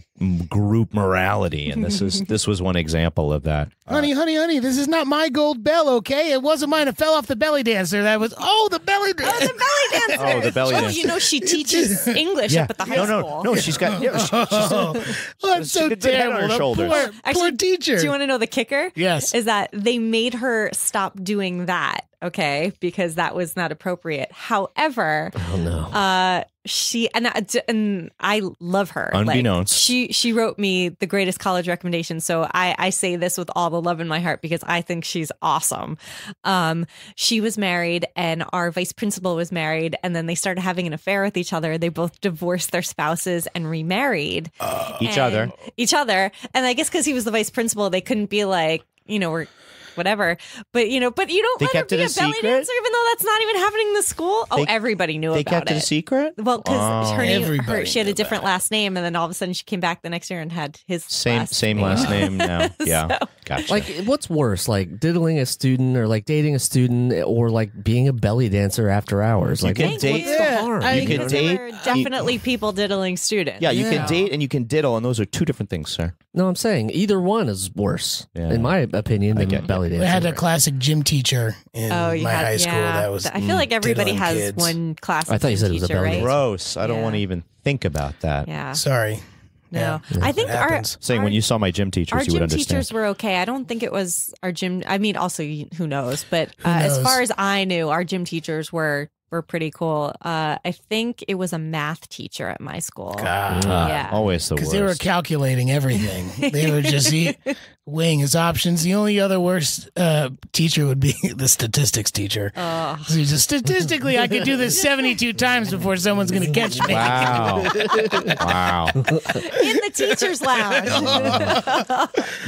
group morality, and this is this was one example of that. Honey, honey, honey, this is not my gold bell, okay? It wasn't mine. It fell off the belly dancer. That was, oh, the belly dancer. Oh, The belly dancer. Oh, the belly Oh, you know she teaches English yeah, up at the high no, school. no, no. She's got. Yeah, she- she's, oh, I'm so did the on her shoulders. Poor, poor Actually, teacher. Do you want to know the kicker? Yes. Is that they made her stop doing that, okay? Because that was not appropriate. However, Oh no. uh she and I, and I love her. Like, Unbeknownst. she she wrote me the greatest college recommendation. So I I say this with all the love in my heart because I think she's awesome. Um, she was married and our vice principal was married, and then they started having an affair with each other. They both divorced their spouses and remarried each and- other. each other. And I guess because he was the vice principal, they couldn't be like, you know, we're whatever. But you know, but you don't They let kept her be it a a belly secret? dancer, even though that's not even happening in the school. Oh, everybody knew They about kept it. it a secret. Well, because Oh. her name, her, she had a different about it. last name, and then all of a sudden she came back the next year and had his Same last same name. last name now. Yeah, So- gotcha. Like, what's worse, like diddling a student, or like dating a student, or like being a belly dancer after hours? You Like, can what's, date- what's the Yeah, harm? I- You Because could there date- were definitely people diddling students. yeah, you Yeah. can date and you can diddle, and those are two different things, sir. No, I'm saying either one is worse, Yeah. in my opinion, I than get you. belly I had a classic gym teacher in Oh, my had, high school. yeah. That was. I feel like everybody has kids. one class. I thought you said it was a teacher, belly right? dancer. Gross. I don't Yeah. want to even think about that. Yeah. Sorry. No, Yeah. I think It our. Saying our- when you saw my gym teachers, our you would gym understand. teachers were okay. I don't think it was our gym. I mean, also who knows? But uh, Who as far as I knew, our gym teachers were were pretty cool. Uh, I think it was a math teacher at my school. God. Ah, Yeah. Always the worst. Because they were calculating everything. they were just e- weighing his options. The only other worst uh, teacher would be the statistics teacher. Oh. So he's just, statistically, I could do this 72 times before someone's going to catch me. Wow. wow. In the teacher's lounge.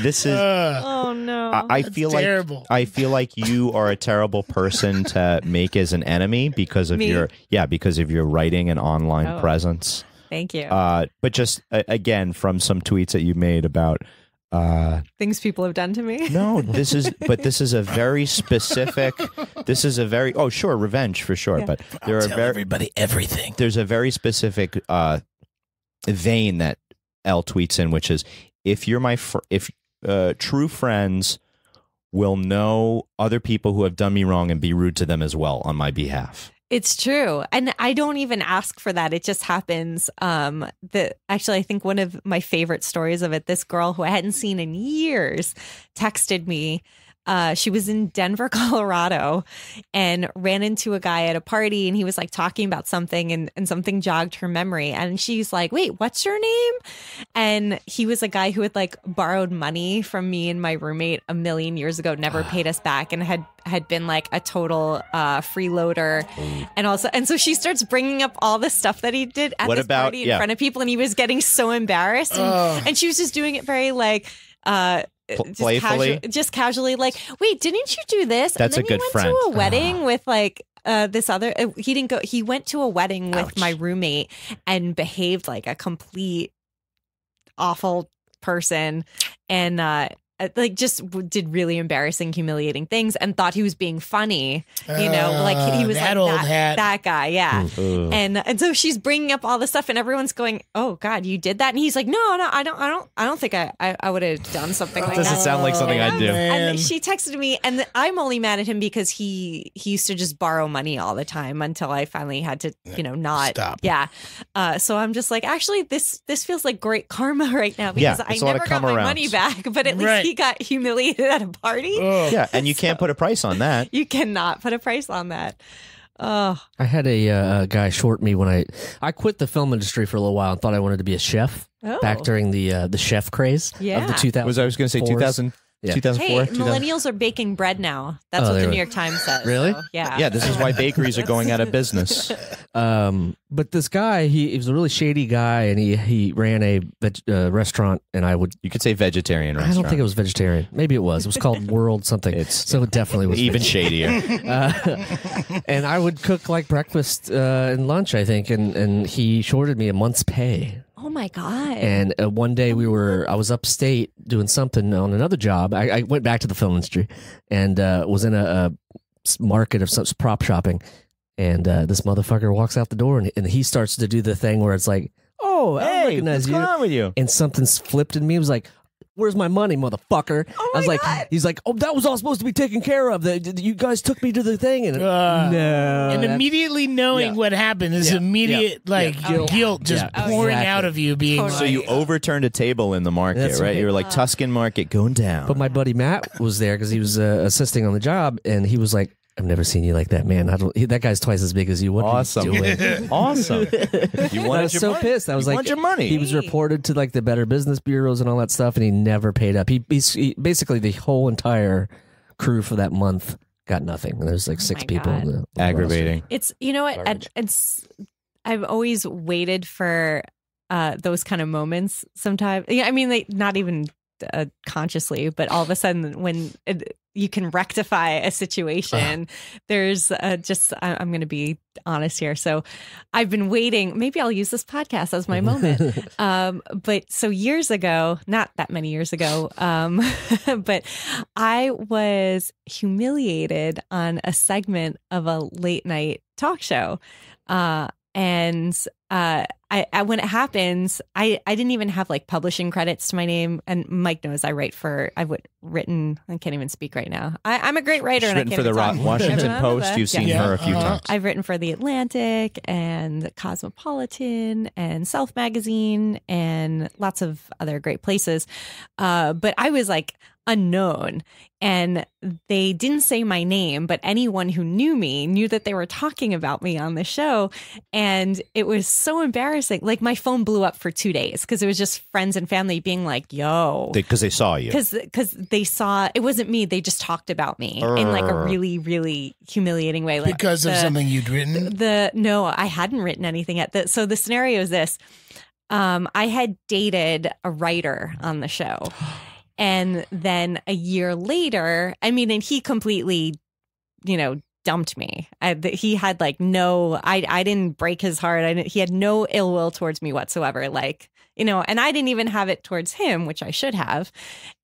This is Uh, oh no. I, I feel like. I feel like you are a terrible person to make as an enemy because of Me? your yeah because of your writing and online Oh. presence. Thank you. Uh, but just uh, again from some tweets that you made about uh, Things people have done to me. no, this is but this is a very specific. This is a very oh sure revenge for sure, but there are Tell very everybody everything. there's a very specific uh, vein that L tweets in, which is if you're my fr- if uh, true friends will know other people who have done me wrong and be rude to them as well on my behalf. It's true. And I don't even ask for that. It just happens. Um the actually I think one of my favorite stories of it, this girl who I hadn't seen in years texted me. Uh, she was in Denver, Colorado, and ran into a guy at a party, and he was like talking about something, and, and something jogged her memory. And she's like, Wait, what's your name? And he was a guy who had like borrowed money from me and my roommate a million years ago, never paid us back, and had had been like a total uh, freeloader, and also, and so she starts bringing up all the stuff that he did at What this about- party in yeah. front of people, and he was getting so embarrassed, and, and she was just doing it very like. Uh, just, playfully? casual- just casually, like, wait, didn't you do this? That's a and then good he went friend. to a wedding with like uh, this other. Uh, he didn't go. He went to a wedding with my roommate and behaved like a complete awful person, and uh, uh, like just did really embarrassing, humiliating things, and thought he was being funny. You know, like he, he Uh, was that like old that, hat. that guy, yeah. Ugh. And and so she's bringing up all this stuff, and everyone's going, "Oh God, you did that!" And he's like, "No, no, I don't, I don't, I don't think I, I, I would have done something like that." Doesn't sound like something I'd do. Man. And she texted me, and I'm only mad at him because he he used to just borrow money all the time until I finally had to, you know, not Stop. Yeah. Uh, so I'm just like, actually, this this feels like great karma right now Yeah, because I it's a lot of never got come my arounds. money back, but at least Right. He got humiliated at a party. Ugh. Yeah, and you can't put a price on that. You cannot put a price on that. Oh, I had a uh, guy short me when I I quit the film industry for a little while and thought I wanted to be a chef oh. back during the uh, the chef craze yeah. of the 2000s. Was I was going to say 2000, Yeah. 2004? Hey, 2000? millennials are baking bread now. That's Oh, what the were- New York Times says. Really? so, yeah. Yeah, this is why bakeries are going out of business. Um, but this guy, he, he was a really shady guy, and he he ran a veg, uh, restaurant, and I would. You could say vegetarian I don't think it was vegetarian. Maybe it was. It was called World something. It's so it definitely was even vegetarian. shadier. Uh, and I would cook like breakfast uh, and lunch, I think, and and he shorted me a month's pay. Oh my god. And uh, one day we were, I was upstate doing something on another job. I, I went back to the film industry and uh, was in a market of some prop shopping. And uh, this motherfucker walks out the door and, and he starts to do the thing where it's like, "Oh, I hey, recognize what's you." going on with you? And something's flipped in me. It was like, "Where's my money, motherfucker?" Oh I was like, God. "He's like, oh, that was all supposed to be taken care of. The, the- you guys took me to the thing." And Uh, no, and immediately knowing yeah. what happened is Yeah, immediate yeah, like yeah. guilt, Guilt. just Yeah, pouring exactly. out of you being Totally. So you overturned a table in the market, That's right? right. You were like Tuscan market going down. But my buddy Matt was there because he was uh, assisting on the job, and he was like, "I've never seen you like that, man. I don't, he, that guy's twice as big as you. What awesome, are you doing?" awesome. You I was your so money. pissed. I was You like, want your money. He was reported to like the Better Business bureaus and all that stuff, and he never paid up. He, he's, he basically the whole entire crew for that month got nothing. And there's like six people. In the- on the Aggravating. It's you know what Garbage. and it's I've always waited for uh those kind of moments sometimes. Yeah, I mean like not even uh, consciously, but all of a sudden when it, you can rectify a situation, there's uh, just I, I'm going to be honest here. So I've been waiting. Maybe I'll use this podcast as my moment. Um, but so years ago, not that many years ago, um, but I was humiliated on a segment of a late night talk show. Uh, and uh, I, I when it happens, I I didn't even have like publishing credits to my name. And Mike knows I write for I've written. I can't even speak right now. I, I'm a great writer. She's and written can't for the talk. Washington Post. You've seen Yeah. her a few Uh-huh. times. I've written for the Atlantic and Cosmopolitan and Self Magazine and lots of other great places. Uh, but I was like unknown and they didn't say my name, but anyone who knew me knew that they were talking about me on the show. And it was so embarrassing. Like my phone blew up for two days because it was just friends and family being like, yo. Because they saw you. Because because they saw it wasn't me. They just talked about me in like a really really humiliating way. Like because of something you'd written. the no, I hadn't written anything yet. The, so the scenario is this: um, I had dated a writer on the show, and then a year later, I mean, and he completely, you know, dumped me. I, he had like no, I I didn't break his heart. I he had no ill will towards me whatsoever. Like. You know, and I didn't even have it towards him, which I should have.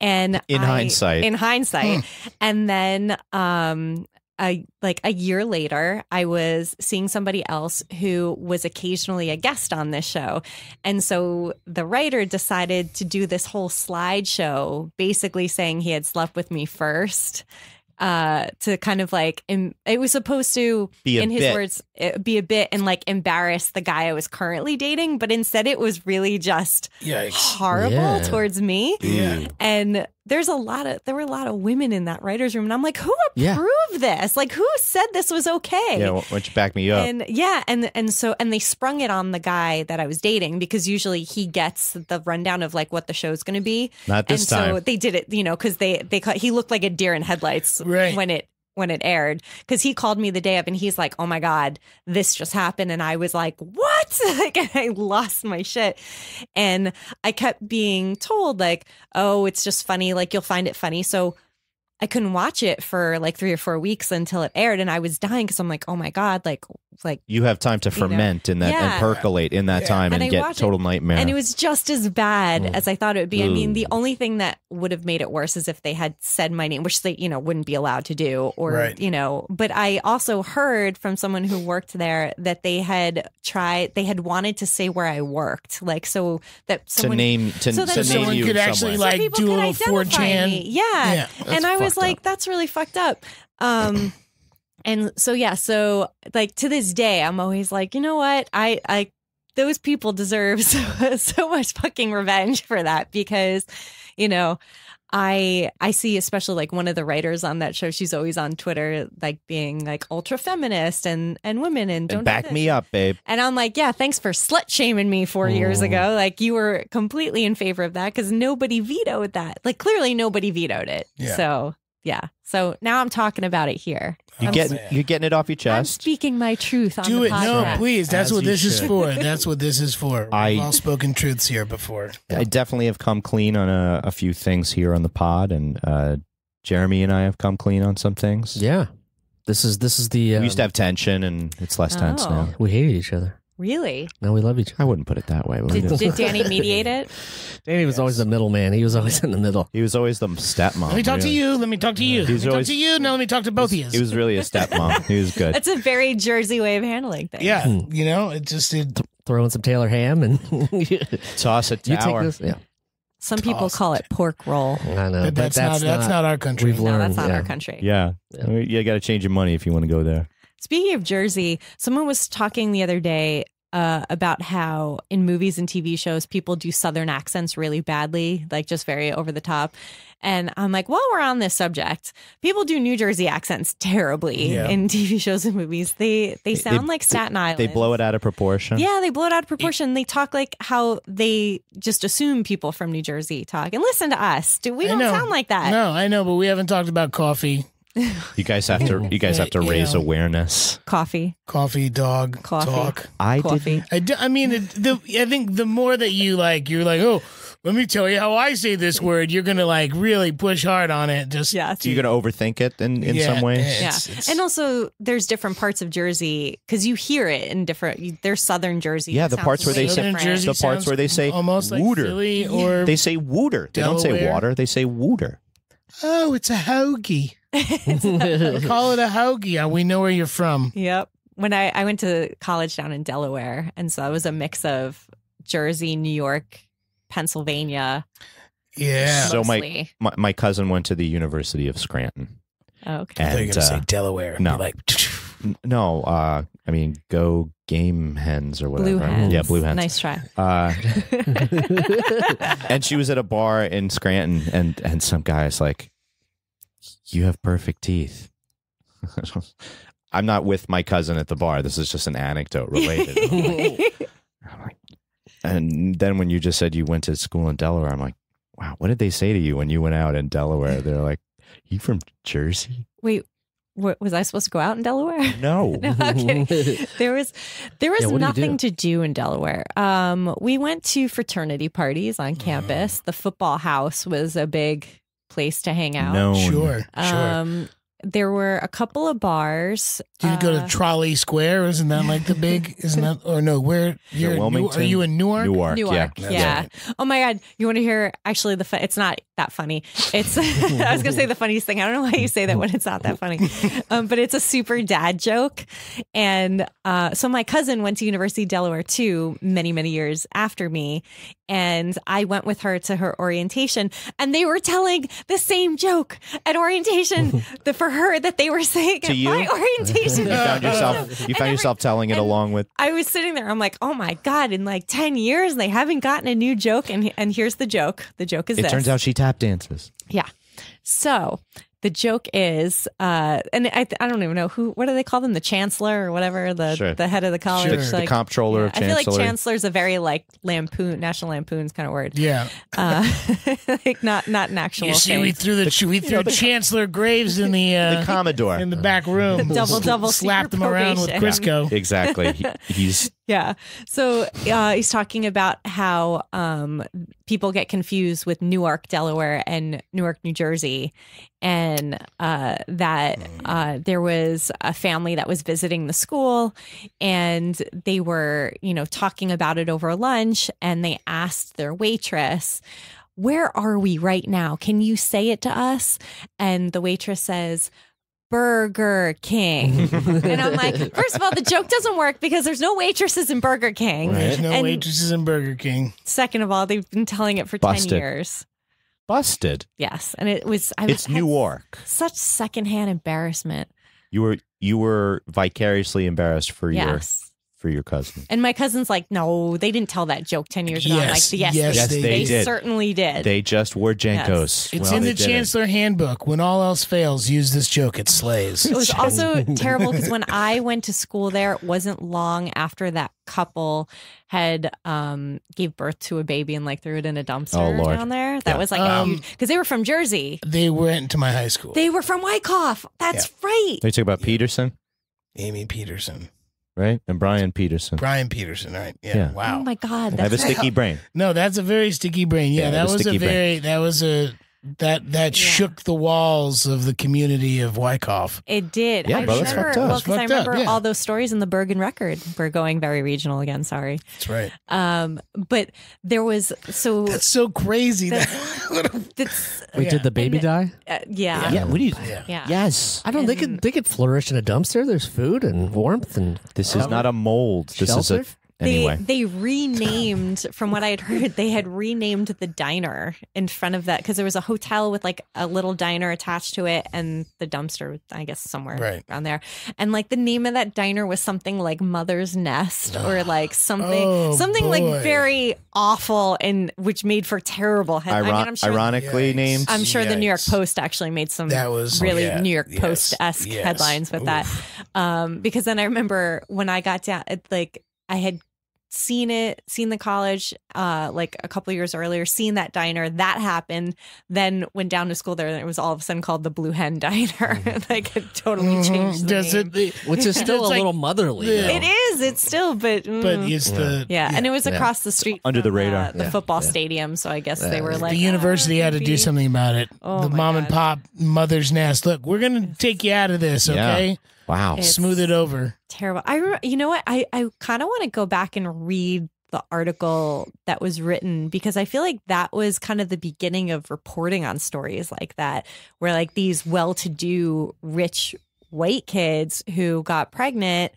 And In I- hindsight. in hindsight, and then um a, like a year later, I was seeing somebody else who was occasionally a guest on this show. And so the writer decided to do this whole slideshow, basically saying he had slept with me first. Uh, to kind of like, em- it was supposed to, Be in his bit. words, eh, be a bit and like embarrass the guy I was currently dating, but instead it was really just Yikes. horrible Yeah. towards me. Yeah. And there's a lot of there were a lot of women in that writers room, and I'm like, who Yeah. approved this? Like, who said this was okay? Yeah, why don't you back me up? And yeah, and and so and they sprung it on the guy that I was dating because usually he gets the rundown of like what the show's going to be. Not this and so time. they did it, you know, because they they ca- he looked like a deer in headlights Right. when it when it aired because he called me the day up and he's like, oh my god, this just happened, and I was like, what? like I lost my shit, and I kept being told like, oh, it's just funny, like you'll find it funny, so. I couldn't watch it for like three or four weeks until it aired, and I was dying because I'm like, oh my god, like, like you have time to you know. ferment in that Yeah. and percolate in that Yeah. time and, And I get watch it, total nightmare. And it was just as bad Mm. as I thought it would be. I mean, the only thing that would have made it worse is if they had said my name, which they, you know, wouldn't be allowed to do, or, Right. you know, but I also heard from someone who worked there that they had tried, they had wanted to say where I worked. Like, so that to someone. name to, so that to name you could somewhere. actually, so like, people do a could little identify 4chan. me. Yeah. Yeah, and I was fucked like, up. that's really fucked up. Um, and so yeah, so like to this day, I'm always like, you know what, I I those people deserve so, so much fucking revenge for that because, you know. I I see especially like one of the writers on that show. She's always on Twitter, like being like ultra feminist and and women and don't and back me up, babe. And I'm like, yeah, thanks for slut shaming me four years ago. Like you were completely in favor of that because nobody vetoed that. Like clearly nobody vetoed it. Yeah. So yeah. So now I'm talking about it here. You I'm, getting you're getting it off your chest. I'm speaking my truth on Do the it. No, please. That's As what you this is for. That's what this is for. I- We've all spoken truths here before. I definitely have come clean on a, a few things here on the pod, and uh, Jeremy and I have come clean on some things. Yeah. This is this is the. Um, we used to have tension, and it's less tense Oh. now. we hated each other. Really? No, we love each other. I wouldn't put it that way. Did, did Danny mediate it? Danny was always the middleman. He was always in the middle. He was always the stepmom. Let me talk to really. you. Let me talk to you. Let me always- talk to you. Now let me talk to both of you. He was really a stepmom. he was good. That's a very Jersey way of handling things. yeah, Hmm. you know, it just it, Throwing some Taylor ham and you Toss a take this. Yeah, Some people Tossed. call it pork roll. I know. but but that's, not that's not our country. we've No, learned. that's not yeah. our country. Yeah, Yeah. you got to change your money if you want to go there. Speaking of Jersey, someone was talking the other day uh, about how in movies and TV shows people do Southern accents really badly, like just very over the top. And I'm like, while we're on this subject, people do New Jersey accents terribly Yeah. in TV shows and movies. They they They- sound they- like Staten Island. They blow it out of proportion. Yeah, they blow it out of proportion. They talk like how they just assume people from New Jersey talk. And listen to us. Do we I don't know. sound like that? No, I know, but we haven't talked about coffee, You guys have to. You guys have to You raise know. awareness. Coffee, coffee, dog, Coffee. talk. I coffee. didn't. I, do, I mean, the I think the more that you like, you're like, oh, let me tell you how I say this word. You're gonna like really push hard on it. Just Yeah. So you're gonna overthink it in, in Yeah, some ways. Yeah, it's- it's- and also there's different parts of Jersey because you hear it in different. There's Southern Jersey. Yeah, the parts where they say- Jersey The parts where they say almost like wooter. Philly or They say wooter. They don't say water. They say wooter. oh, it's a hoagie. Call it a hoagie. We know where you're from. Yep. when I, I went to college down in Delaware, and so it was a mix of Jersey, New York, Pennsylvania. Yeah. So my- My, my cousin went to the University of Scranton. Oh, okay. I thought you were And, gonna say uh, Delaware. no. Like No, uh, I mean, go game hens or whatever. Blue hens. Yeah, blue hens. Nice try. Uh, and she was at a bar in Scranton, and and some guy's like, "You have perfect teeth." I'm not with my cousin at the bar. This is just an anecdote related. I'm like, and then when you just said you went to school in Delaware, I'm like, wow, what did they say to you when you went out in Delaware? They're like, you from Jersey? Wait, what, was I supposed to go out in Delaware? No. No, I'm kidding. There was there was Yeah, what do nothing do? to do in Delaware. Um, we went to fraternity parties on campus. The football house was a big place to hang out. No. sure, sure. Um, There were a couple of bars. Did you go uh, to Trolley Square? Isn't that like the big? Isn't that or no? Where you're? in New- are you in Newark? Newark. Newark. Yeah. Yeah. Oh my God. You want to hear actually the fun? It's not that funny. It's, I was going to say the funniest thing. I don't know why you say that when it's not that funny. Um, but it's a super dad joke. And uh, so my cousin went to University of Delaware too, many, many years after me. And I went with her to her orientation and they were telling the same joke at orientation that for her that they were saying To at you? my orientation. You found yourself. You And found every- yourself telling it along with. I was sitting there. I'm like, oh my god! In like ten years, they haven't gotten a new joke. And and here's the joke. The joke is It this. turns out she tap dances. yeah. So the joke is, uh, and I, I don't even know who. What do they call them? The chancellor or whatever. The Sure. the head of the college. Sure. The, Like, the comptroller yeah, of I feel like chancellery. chancellor's a very like lampoon, national lampoons kind of word. Yeah. Uh, like not not an actual. You see, thing. we threw the, we threw Chancellor Graves in the uh, the Commodore. in the back room. Double, double slapped secret him around with probation. Crisco. exactly. He- he's Yeah. So uh, he's talking about how um, people get confused with Newark, Delaware, and Newark, New Jersey, and uh, that uh, there was a family that was visiting the school, and they were, you know, talking about it over lunch, and they asked their waitress. Where are we right now? Can you say it to us? And the waitress says, Burger King. and I'm like, first of all, the joke doesn't work because there's no waitresses in Burger King. There's no And waitresses in Burger King. second of all, they've been telling it for Busted. 10 years. busted. Yes. And it was, I was It's Newark. Such secondhand embarrassment. You were you were vicariously embarrassed for your Yes. For your cousin. And my cousin's like, no, they didn't tell that joke 10 years ago. I'm Yes, like, yes, yes, they, they they did. certainly did. They just wore Jankos. It's Well, in they the did it. Chancellor Handbook. When all else fails, use this joke. It slays. It was also terrible because when I went to school there, it wasn't long after that couple had um gave birth to a baby and like threw it in a dumpster Oh, Lord. down there. That Yeah. was like Um, because they were from Jersey. They went to my high school. They were from Wyckoff. That's right. They talk about Peterson, Amy Peterson, right? And Brian Peterson. Brian Peterson. Right? Yeah. Yeah. Wow. Oh my god. I have a sticky brain. No, that's a very sticky brain. Yeah, Yeah, that was a sticky brain. very that was a that that Yeah. shook the walls of the community of Wyckoff. it did. Yeah, I bro, that's remember fucked up. well because I fucked up, remember yeah. all those stories in the Bergen Record. We're going very regional again. Sorry. That's right. Um, but there was so That's so crazy. That, that's Wait, did the baby And- die? uh, yeah. Yeah. What do you? yeah. Yeah. Yes. I don't. They could. They could flourish in a dumpster. There's food and warmth and. This is not a mold. This is a Shelter? Anyway. They, they renamed, from what I had heard, they had renamed the diner in front of that because there was a hotel with like a little diner attached to it and the dumpster, I guess, somewhere Right. around there. And like the name of that diner was something like Mother's Nest or like something, Oh, something boy. like very awful and which made for terrible headlines. I mean, sure. ironically Yikes. named. I'm sure the New York Post actually made some That was really yeah, New York yes, Post esque yes. headlines with that. Um, because then I remember when I got down, it, like I had seen it, seen the college, uh, like a couple years earlier, seen that diner. That happened. Then went down to school there, and it was all of a sudden called the Blue Hen Diner. like it totally changed. The Does name. it? the- Which is still a like- little motherly. Yeah. It is. It's still, but mm. But it's the yeah. and it was Yeah. across the street Under the radar. uh, the Yeah. football Yeah. stadium. So I guess they were like the university "Ah, had to do something about it. Oh the my mom and pop mother's nest. Look, we're gonna take you out of this, Yeah. okay? Wow. It's- Smooth it over. terrible. I re- you know what? I I kind of want to go back and read the article that was written because I feel like that was kind of the beginning of reporting on stories like that where like these well-to-do rich white kids who got pregnant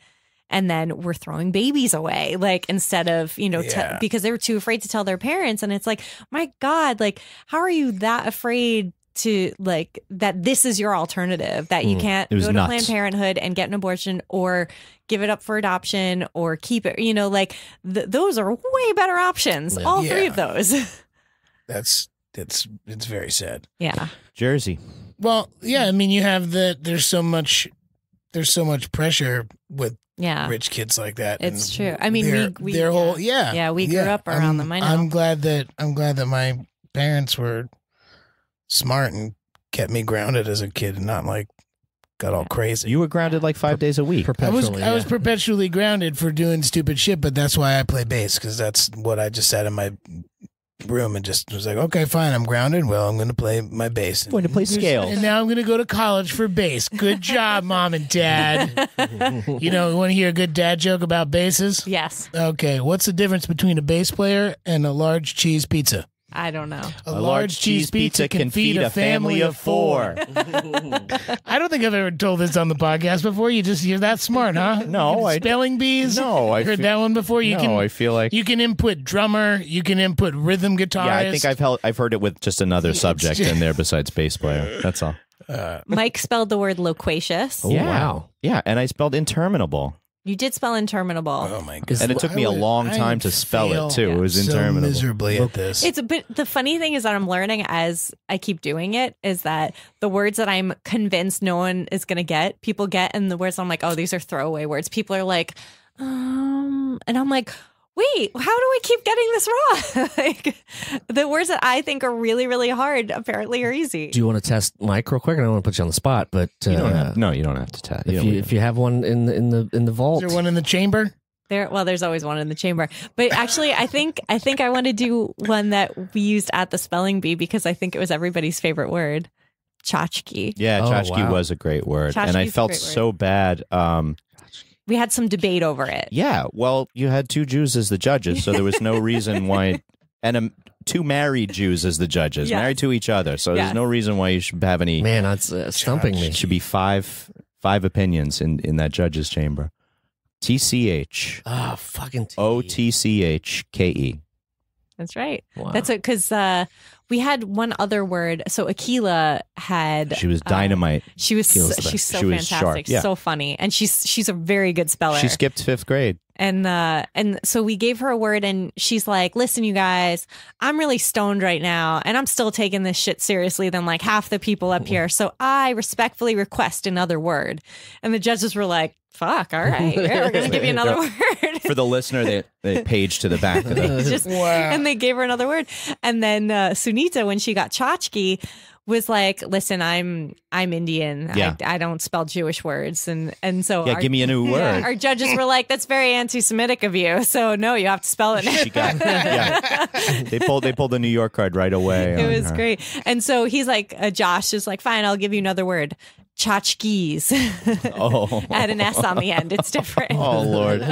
and then we're throwing babies away like instead of you know te- Yeah. because they were too afraid to tell their parents and it's like my god like how are you that afraid to like that this is your alternative that you Mm. can't go to nuts. planned parenthood and get an abortion or give it up for adoption or keep it you know like th- those are way better options Yeah. all three Yeah. of those That's it's it's very sad. yeah Jersey. Well, yeah, I mean, you have the there's so much there's so much pressure with yeah rich kids like that. It's and true. I mean, their, we- we- their yeah. whole yeah Yeah, we grew up around I'm, them, I know. I'm glad that I'm glad that my parents were smart and kept me grounded as a kid and not like got all crazy. You were grounded like five days a week. I was Perpetually. I was perpetually grounded for doing stupid shit, but that's why I play bass because that's what I just sat in my room and just was like, okay, fine, I'm grounded. Well, I'm going to play my bass. going to play scales. And now I'm going to go to college for bass. Good job, mom and dad. You know, want to hear a good dad joke about basses? yes Okay, what's the difference between a bass player and a large cheese pizza? I don't know A, large cheese pizza can feed a family of four. I don't think I've ever told this on the podcast before. You just you're that smart, huh? No, I- spelling bees. No, I heard fe- that one before. You no, can I feel like you can input drummer, you can input rhythm guitarist. yeah. I think I've held, I've heard it with just another subject in there besides bass player. That's all. Uh, mike spelled the word loquacious Oh, Yeah. wow. Yeah, and I spelled interminable, you did spell interminable oh my god! And it took me a would- long I time would to spell fail it too. It was so interminable. miserably at this. it's but the funny thing is that i'm learning as i keep doing it is that the words that i'm convinced no one is going to get people get and the words i'm like oh these are throwaway words people are like um and i'm like wait how do I keep getting this wrong like the words that i think are really really hard apparently are easy Do you want to test Mike real quick? And I don't want to put you on the spot, but uh, You don't have, no, you don't have to tell. if you if you have one in the in the in the vault, Is there one in the chamber? There, well, there's always one in the chamber, but actually, I think I think I want to do one that we used at the spelling bee because I think it was everybody's favorite word, tchotchke. yeah, Oh, tchotchke wow. was a great word, and I felt great word. so bad. Um, We had some debate over it. yeah, well, you had two Jews as the judges, so there was no reason why, and um, two married Jews as the judges, Yes. married to each other. So Yes. there's no reason why you should have any. man, that's uh, stumping me. Should be five five opinions in in that judges chamber. T C H Ah, fucking T. O T C H K E. That's right. Wow. That's it because uh, we had one other word. So Akilah had She was uh, dynamite. she was the she's so She fantastic, yeah. so funny, and she's she's a very good speller. She skipped fifth grade. And uh and so we gave her a word and she's like listen you guys i'm really stoned right now and i'm still taking this shit seriously than like half the people up here. So i respectfully request another word. And the judges were like fuck all right. Yeah, we're gonna give you another word. For the listener, they, they page to the back of it. just Wow. and they gave her another word. And then uh, sunita when she got tchotchke was like listen i'm i'm indian Yeah. I, I don't spell jewish words and and so Yeah, our- give me a new yeah, word. our judges were like, "That's very anti-Semitic of you." So no, you have to spell it. She got yeah. They pulled they pulled the New York card right away. it was her. great. And so he's like, uh, Josh is like, "Fine, I'll give you another word, tchotchkes." Oh, Add an S on the end. It's different. oh Lord.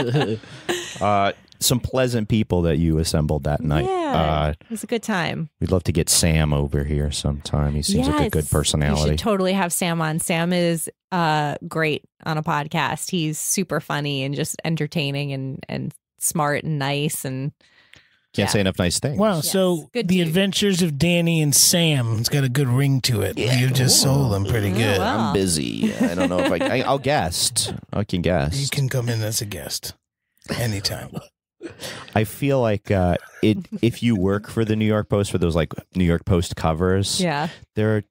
Uh, some pleasant people that you assembled that night. Yeah, Uh, it was a good time. we'd love to get Sam over here sometime. He seems like a good personality. You should totally have Sam on. Sam is uh great on a podcast. He's super funny and just entertaining and and smart and nice and Can't yeah. say enough nice things. Wow, Yes. so Good the dude. adventures of Danny and Sam, it's got a good ring to it. Yeah. You just sold them pretty good. wow. I'm busy. I don't know if I, I I'll guest. I can guess. You can come in as a guest anytime. I feel like uh, it if you work for the New York Post for those like New York Post covers, yeah. they're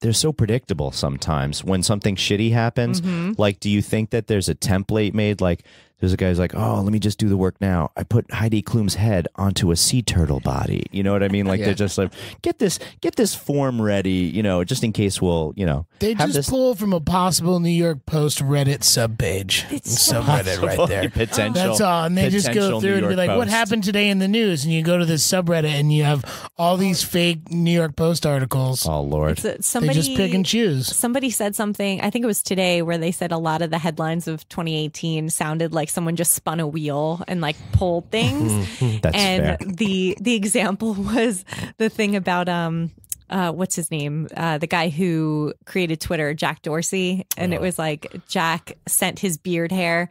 they're so predictable sometimes when something shitty happens. Mhm. Like, do you think that there's a template made? Like, there's a guy's like, oh, let me just do the work now. I put Heidi Klum's head onto a sea turtle body. You know what I mean? Like, Yeah. they're just like, get this, get this form ready. You know, just in case we'll, you know, They have just this pull from a possible New York Post Reddit subpage. It's so subreddit right there. potential. That's all. And they just go through and be York like, what happened today in the news? And you go to this subreddit and you have all these fake New York Post articles. Oh Lord, It's a- they somebody just pick and choose. somebody said something i think it was today where they said a lot of the headlines of 2018 sounded like someone just spun a wheel and like pulled things that's and fair. the the example was the thing about um uh, what's his name? Uh, the guy who created Twitter, Jack Dorsey, and it was like Jack sent his beard hair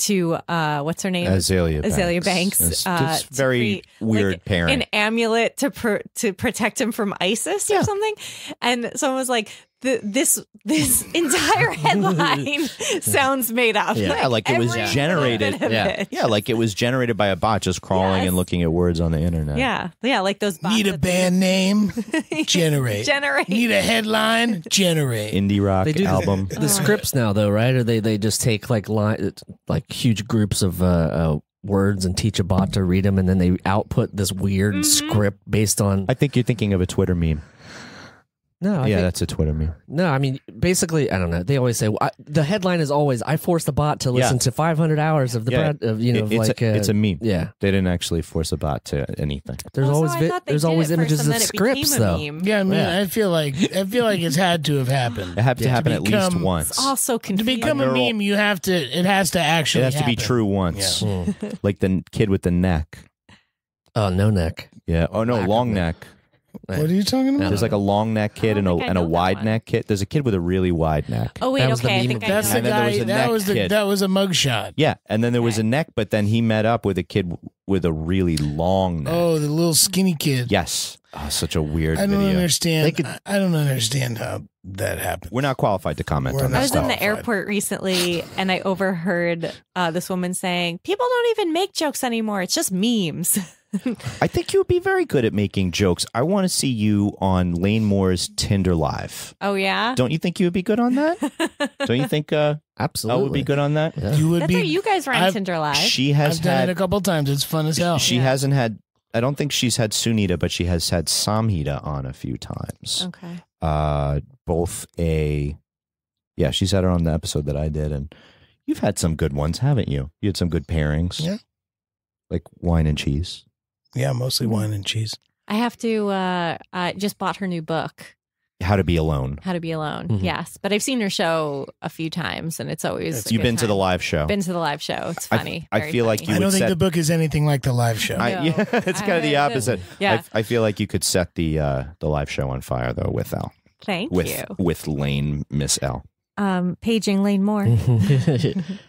to uh, what's her name? Azealia Banks. Azealia Banks. It's, uh, it's to very create, weird like, pairing. An amulet to pr- to protect him from ISIS Yeah. or something. And someone was like, the, "This this entire headline sounds made up. Yeah. Yeah, like it was generated. Yeah. it. yeah, like it was generated by a bot just crawling Yes. and looking at words on the internet. yeah, yeah, like those. bots Need a that they- band name? Generate. Generate. Need a headline? Generate. Indie rock They do the- album. The scripts now, though, right? Or they they just take like line, like huge groups of uh, uh, words and teach a bot to read them, and then they output this weird Mm-hmm. script based on. I think you're thinking of a Twitter meme. No, I yeah, think- that's a Twitter meme. no. I mean, basically, I don't know. They always say I, the headline is always "I forced the bot to listen Yeah. to 500 hours of the Yeah. Brad, of, you know It- it's, like a, uh, it's a meme. yeah." They didn't actually force a bot to anything. There's Also, always I vi- there's always it first images of scripts though. Yeah, I mean, Yeah. I feel like I feel like it's had to have happened. It had to Yeah. happen To at least once. It's also To become a neural- meme, you have to. It has to actually. It actually. has to be true once. Mm. Like the kid with the neck. Oh, no neck. Yeah. Oh no, Lack long neck. neck. What are you talking about? There's like a long neck kid and a think I and a know that wide one. neck kid. There's a kid with a really wide neck. Oh wait, That was the okay. I meme think of- I That's the And then there guy. was a That neck was the kid. that was a mugshot. Yeah, and then there was a neck, but then he met up with a kid w- with a really long neck. Oh, the little skinny kid. Yes. Oh, such a weird I don't video. understand. Could- I, I don't understand how that happened. We're not qualified to comment We're on not I that was stuff. in the qualified. airport recently and I overheard uh, this woman saying, People don't even make jokes anymore. It's just memes. I think you would be very good at making jokes. I want to see you on Lane Moore's Tinder Live. oh, yeah? Don't you think you would be good on that? Don't you think uh, Absolutely. I would be good on that? Yeah. You would That's be. where you guys were on I've- Tinder Live. She has I've done it a had. couple times. It's fun as hell. She Yeah. hasn't had. I don't think she's had Sunita, but she has had Samhita on a few times. okay. Uh, both a. Yeah, she's had her on the episode that I did, and you've had some good ones, haven't you? You had some good pairings. Yeah. Like wine and cheese. Yeah, mostly wine and cheese. I have to, uh, I just bought her new book, How to be alone. How to Be Alone. Mhm. Yes. But I've seen her show a few times and it's always. a You've good been to the time. live show. Been to the live show. It's I- funny. I Very feel like funny. You I don't would think set- the book is anything like the live show. I, No. yeah, it's kind of the I- opposite. Yeah. I, I feel like you could set the uh, the live show on fire though with Al, Thank with you. with Lane Miss L. Um, paging Lane Moore.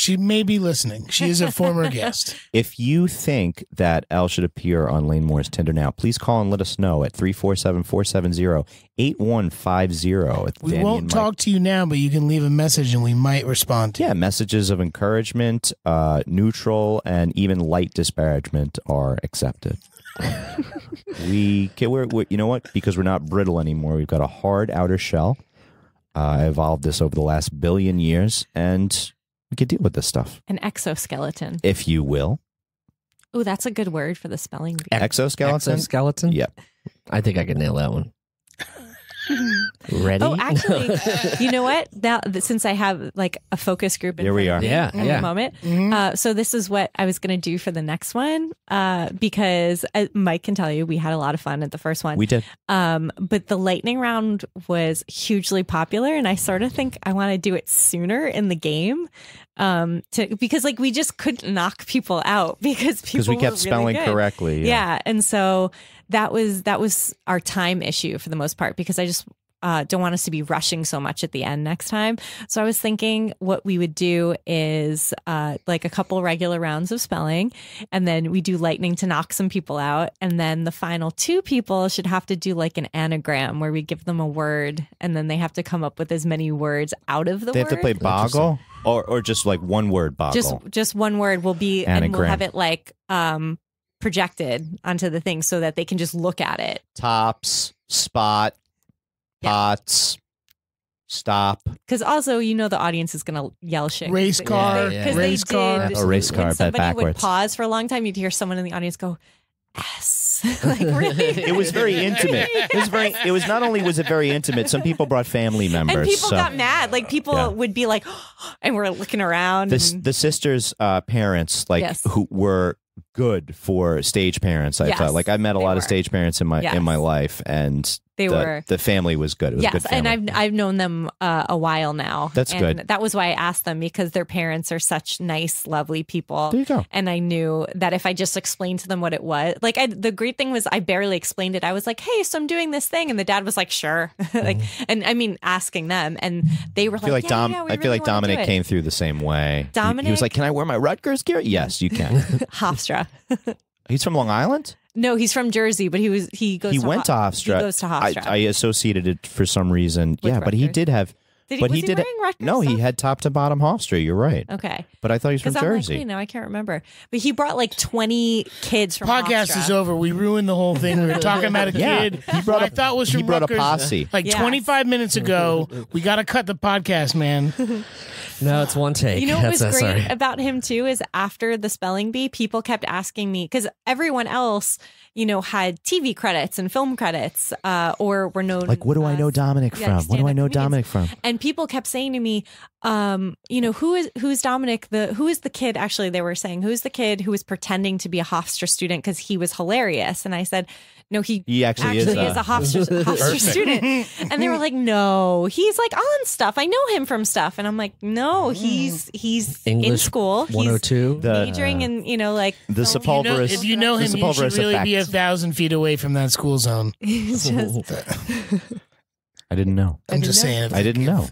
She may be listening. She is a former guest. If you think that L should appear on Lane Moore's Tinder now, please call and let us know at 347-470-8150. We won't talk to you now, but you can leave a message and we might respond to Yeah, you. messages of encouragement, uh, neutral, and even light disparagement are accepted. we can, we're, we you know what? Because we're not brittle anymore. We've got a hard outer shell. Uh, I evolved this over the last billion years, and we can deal with this stuff, An exoskeleton. if you will. Oh, that's a good word for the spelling bee. Exoskeleton. Exoskeleton? Yep. I think I could nail that one. Ready? Oh, actually, you know what? Now, since I have like a focus group, in Here we front of are. me Yeah, at the yeah. moment. Mhm. Uh, so this is what I was going to do for the next one, uh, because uh, Mike can tell you we had a lot of fun at the first one. We did. Um, but the lightning round was hugely popular, and I sort of think I want to do it sooner in the game. Um, to because like we just couldn't knock people out because people we were kept really spelling good. correctly. Yeah. and so that was that was our time issue for the most part because I just uh, don't want us to be rushing so much at the end next time. So I was thinking what we would do is uh, like a couple regular rounds of spelling, and then we do lightning to knock some people out, and then the final two people should have to do like an anagram where we give them a word, and then they have to come up with as many words out of the word. They word. have to play boggle or, or just like one word boggle. just just one word will be and we'll have it like um projected onto the thing so that they can just look at it Tops, spot, Yeah. pots, stop. because also you know the audience is going to yell shit Race car, yeah, because race they car. did A race car, when but somebody would pause for a long time you'd hear someone in the audience go s like really It was very intimate. It was very. It was not only was it very intimate. Some people brought family members. and people so got mad like people Yeah. would be like and we're looking around the and, the sisters' uh, parents, like Yes. who were good for stage parents. I Yes, felt like I met a lot were. of stage parents in my Yes. in my life, and They the, were the family was good. It was a yes, good and I've I've known them uh, a while now. That's and good. That was why I asked them because their parents are such nice, lovely people. there you go. And I knew that if I just explained to them what it was, like I, the great thing was I barely explained it. I was like, "Hey, so I'm doing this thing," and the dad was like, "Sure," like, and I mean, asking them, and they were Mm-hmm. I feel like yeah, Dom. yeah, we I feel really like Dominic came through the same way. He- he, was like, "Can I wear my Rutgers gear?" Yes, you can. Hofstra. He's from Long Island. No, he's from Jersey, but he was he goes. he to went to Ho- Hofstra. He goes to I, Hofstra. I associated it for some reason. With yeah, but he did have. Did he, but was he he did. wearing Rutgers no, he had top to bottom Hofstra. You're right. Okay. But I thought he was from I'm Jersey. like, wait, no, I can't remember. But he brought like 20 kids from Podcast Hofstra. is over. We ruined the whole thing. We were talking about a Yeah, kid. he brought who a- I thought was he from brought a posse. Like Yes. 25 minutes ago. We got to cut the podcast, man. No, it's one take. You know what That's was great sorry. about him too is after the spelling bee, people kept asking me because everyone else, you know, had TV credits and film credits, uh, or were known Like, what do I know Dominic yeah, from? What do I know comedians. Dominic from? And people kept saying to me, um, you know, who is who's Dominic? The who is the kid? Actually, they were saying who's the kid who was pretending to be a Hofstra student because he was hilarious. And I said, no, he He actually, actually is. is uh, a Hofstra, Hofstra student. And they were like, no, he's like on stuff. I know him from stuff. And I'm like, no, he's he's in English school. He's 102. The- majoring in, you know, like the film. You know, if you know him, you should really be a effect. thousand feet away from that school zone. He's just I didn't know. I'm just saying. if- I didn't if know.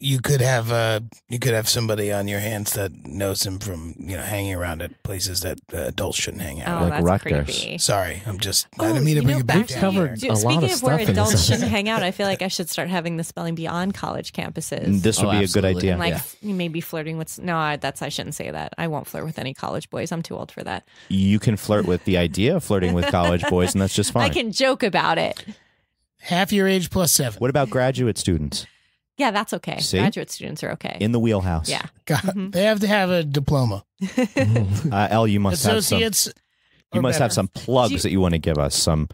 You could have uh, you could have somebody on your hands that knows him from you know hanging around at places that uh, adults shouldn't hang out. Oh, Like that's Rutgers. creepy. Sorry, I'm just. Oh, I didn't mean to you bring know, it back back down. covered here. a lot Speaking of of where stuff in this adults shouldn't hang out, I feel like I should start having the spelling bee on college campuses. And this would Oh, be a good absolutely. idea. and like Yeah. f- maybe flirting with no I- that's i shouldn't say that i won't flirt with any college boys i'm too old for that You can flirt with the idea of flirting with college boys, and that's just fine. i can joke about it Half your age plus seven. What about graduate students yeah that's okay See? graduate students are okay in the wheelhouse? yeah God, Mhm. They have to have a diploma. Uh, El, you must have some. Associates. You or must have some plugs you- that you want to give us. Some.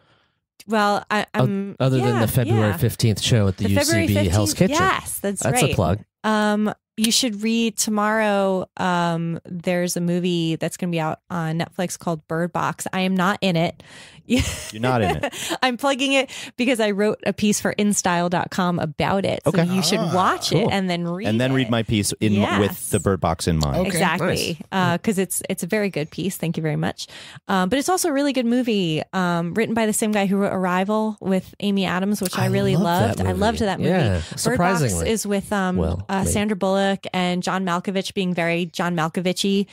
well I, i'm Other than the February yeah. 15th show at the, The February UCB Hell's Kitchen. yes that's, That's right a plug. um you should read tomorrow um there's a movie that's going to be out on netflix called bird box i am not in it You're not in it. I'm plugging it because I wrote a piece for InStyle.com about it. So Okay. you should Ah, watch cool. it and then read and then it. read my piece in Yes. with the bird box in mind. Okay. exactly because it's it's a very good piece. Thank you very much. Um, but it's also a really good movie um, written by the same guy who wrote Arrival with Amy Adams, which I, I really love loved. I loved that movie. Yeah, Bird Box is with um, Well, uh. Sandra Bullock and John Malkovich being very John Malkovich-y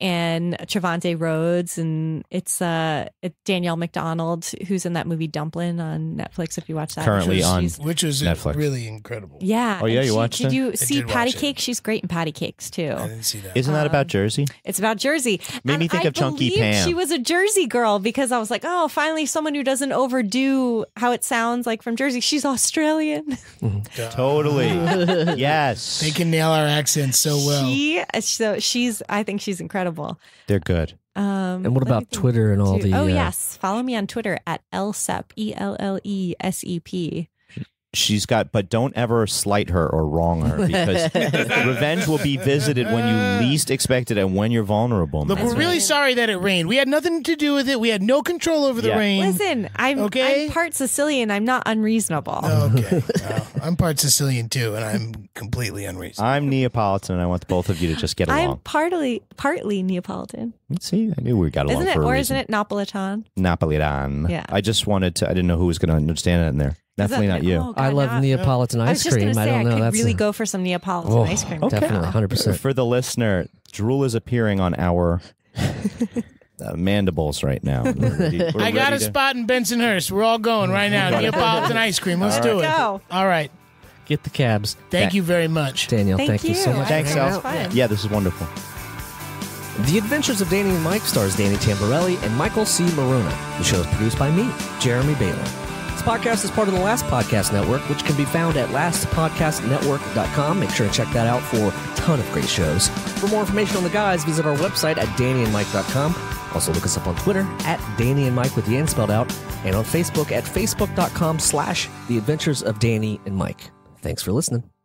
and Trevante Rhodes and it's uh it, Danielle Macdonald who's in that movie Dumplin on Netflix. If you watch that, Currently She's- on she's- which was Netflix. really incredible. yeah. Oh, yeah, you she- watched Did it? you I see did watch Patty it. Cake? She's great in Patty Cakes too. I didn't see that. Isn't that about Um, Jersey? It's about Jersey. Made me think I of Chunky believed Pam. She was a Jersey girl because I was like, oh, finally someone who doesn't overdo how it sounds like from Jersey. She's Australian. Totally. yes. They can nail our accents so well. She so she's I think she's incredible. They're good. Um, And what about. Twitter and all the? oh uh, yes, follow me on Twitter at lsep e l l e s e p. She's got, but don't ever slight her or wrong her because revenge will be visited when you ah. least expect it and when you're vulnerable. Look, we're really sorry that it rained. We had nothing to do with it. We had no control over the Yeah. rain. Listen, I'm Okay. I'm part Sicilian. I'm not unreasonable. Okay. Well, I'm part Sicilian too, and I'm completely unreasonable. I'm Neapolitan, and I want both of you to just get along I'm along. partly partly Neapolitan, See, I knew we got along isn't it? for a Or reason. isn't it Napolitan? Napolitan. Yeah. I just wanted to. I didn't know who was going to understand it in there. Definitely Is not you. oh, I love now- Neapolitan I was ice just cream. gonna I say don't I, know. could That's really a- go for some Neapolitan Oh, ice cream. Okay. Definitely, hundred percent. For the listener, drool is appearing on our uh, mandibles right now. We're ready- we're I got a to- spot in Bensonhurst. We're all going right now. Neapolitan ice cream. Let's do it. Go. All right. Get the cabs, Thank Tha- you very much. Daniel. Thank Thank, you. so much. Thanks, for Al. Yeah, this is wonderful. The Adventures of Danny and Mike stars Danny Tamberelli and Michael C. Maronna. The show is produced by me, Jeremy Balon. This podcast is part of the Last Podcast Network, which can be found at lastpodcastnetwork.com. Make sure to check that out for a ton of great shows. For more information on the guys, visit our website at dannyandmike.com. Also look us up on Twitter at Danny and Mike with the N spelled out, and on Facebook at facebook.com slash The Adventures of Danny and Mike. Thanks for listening.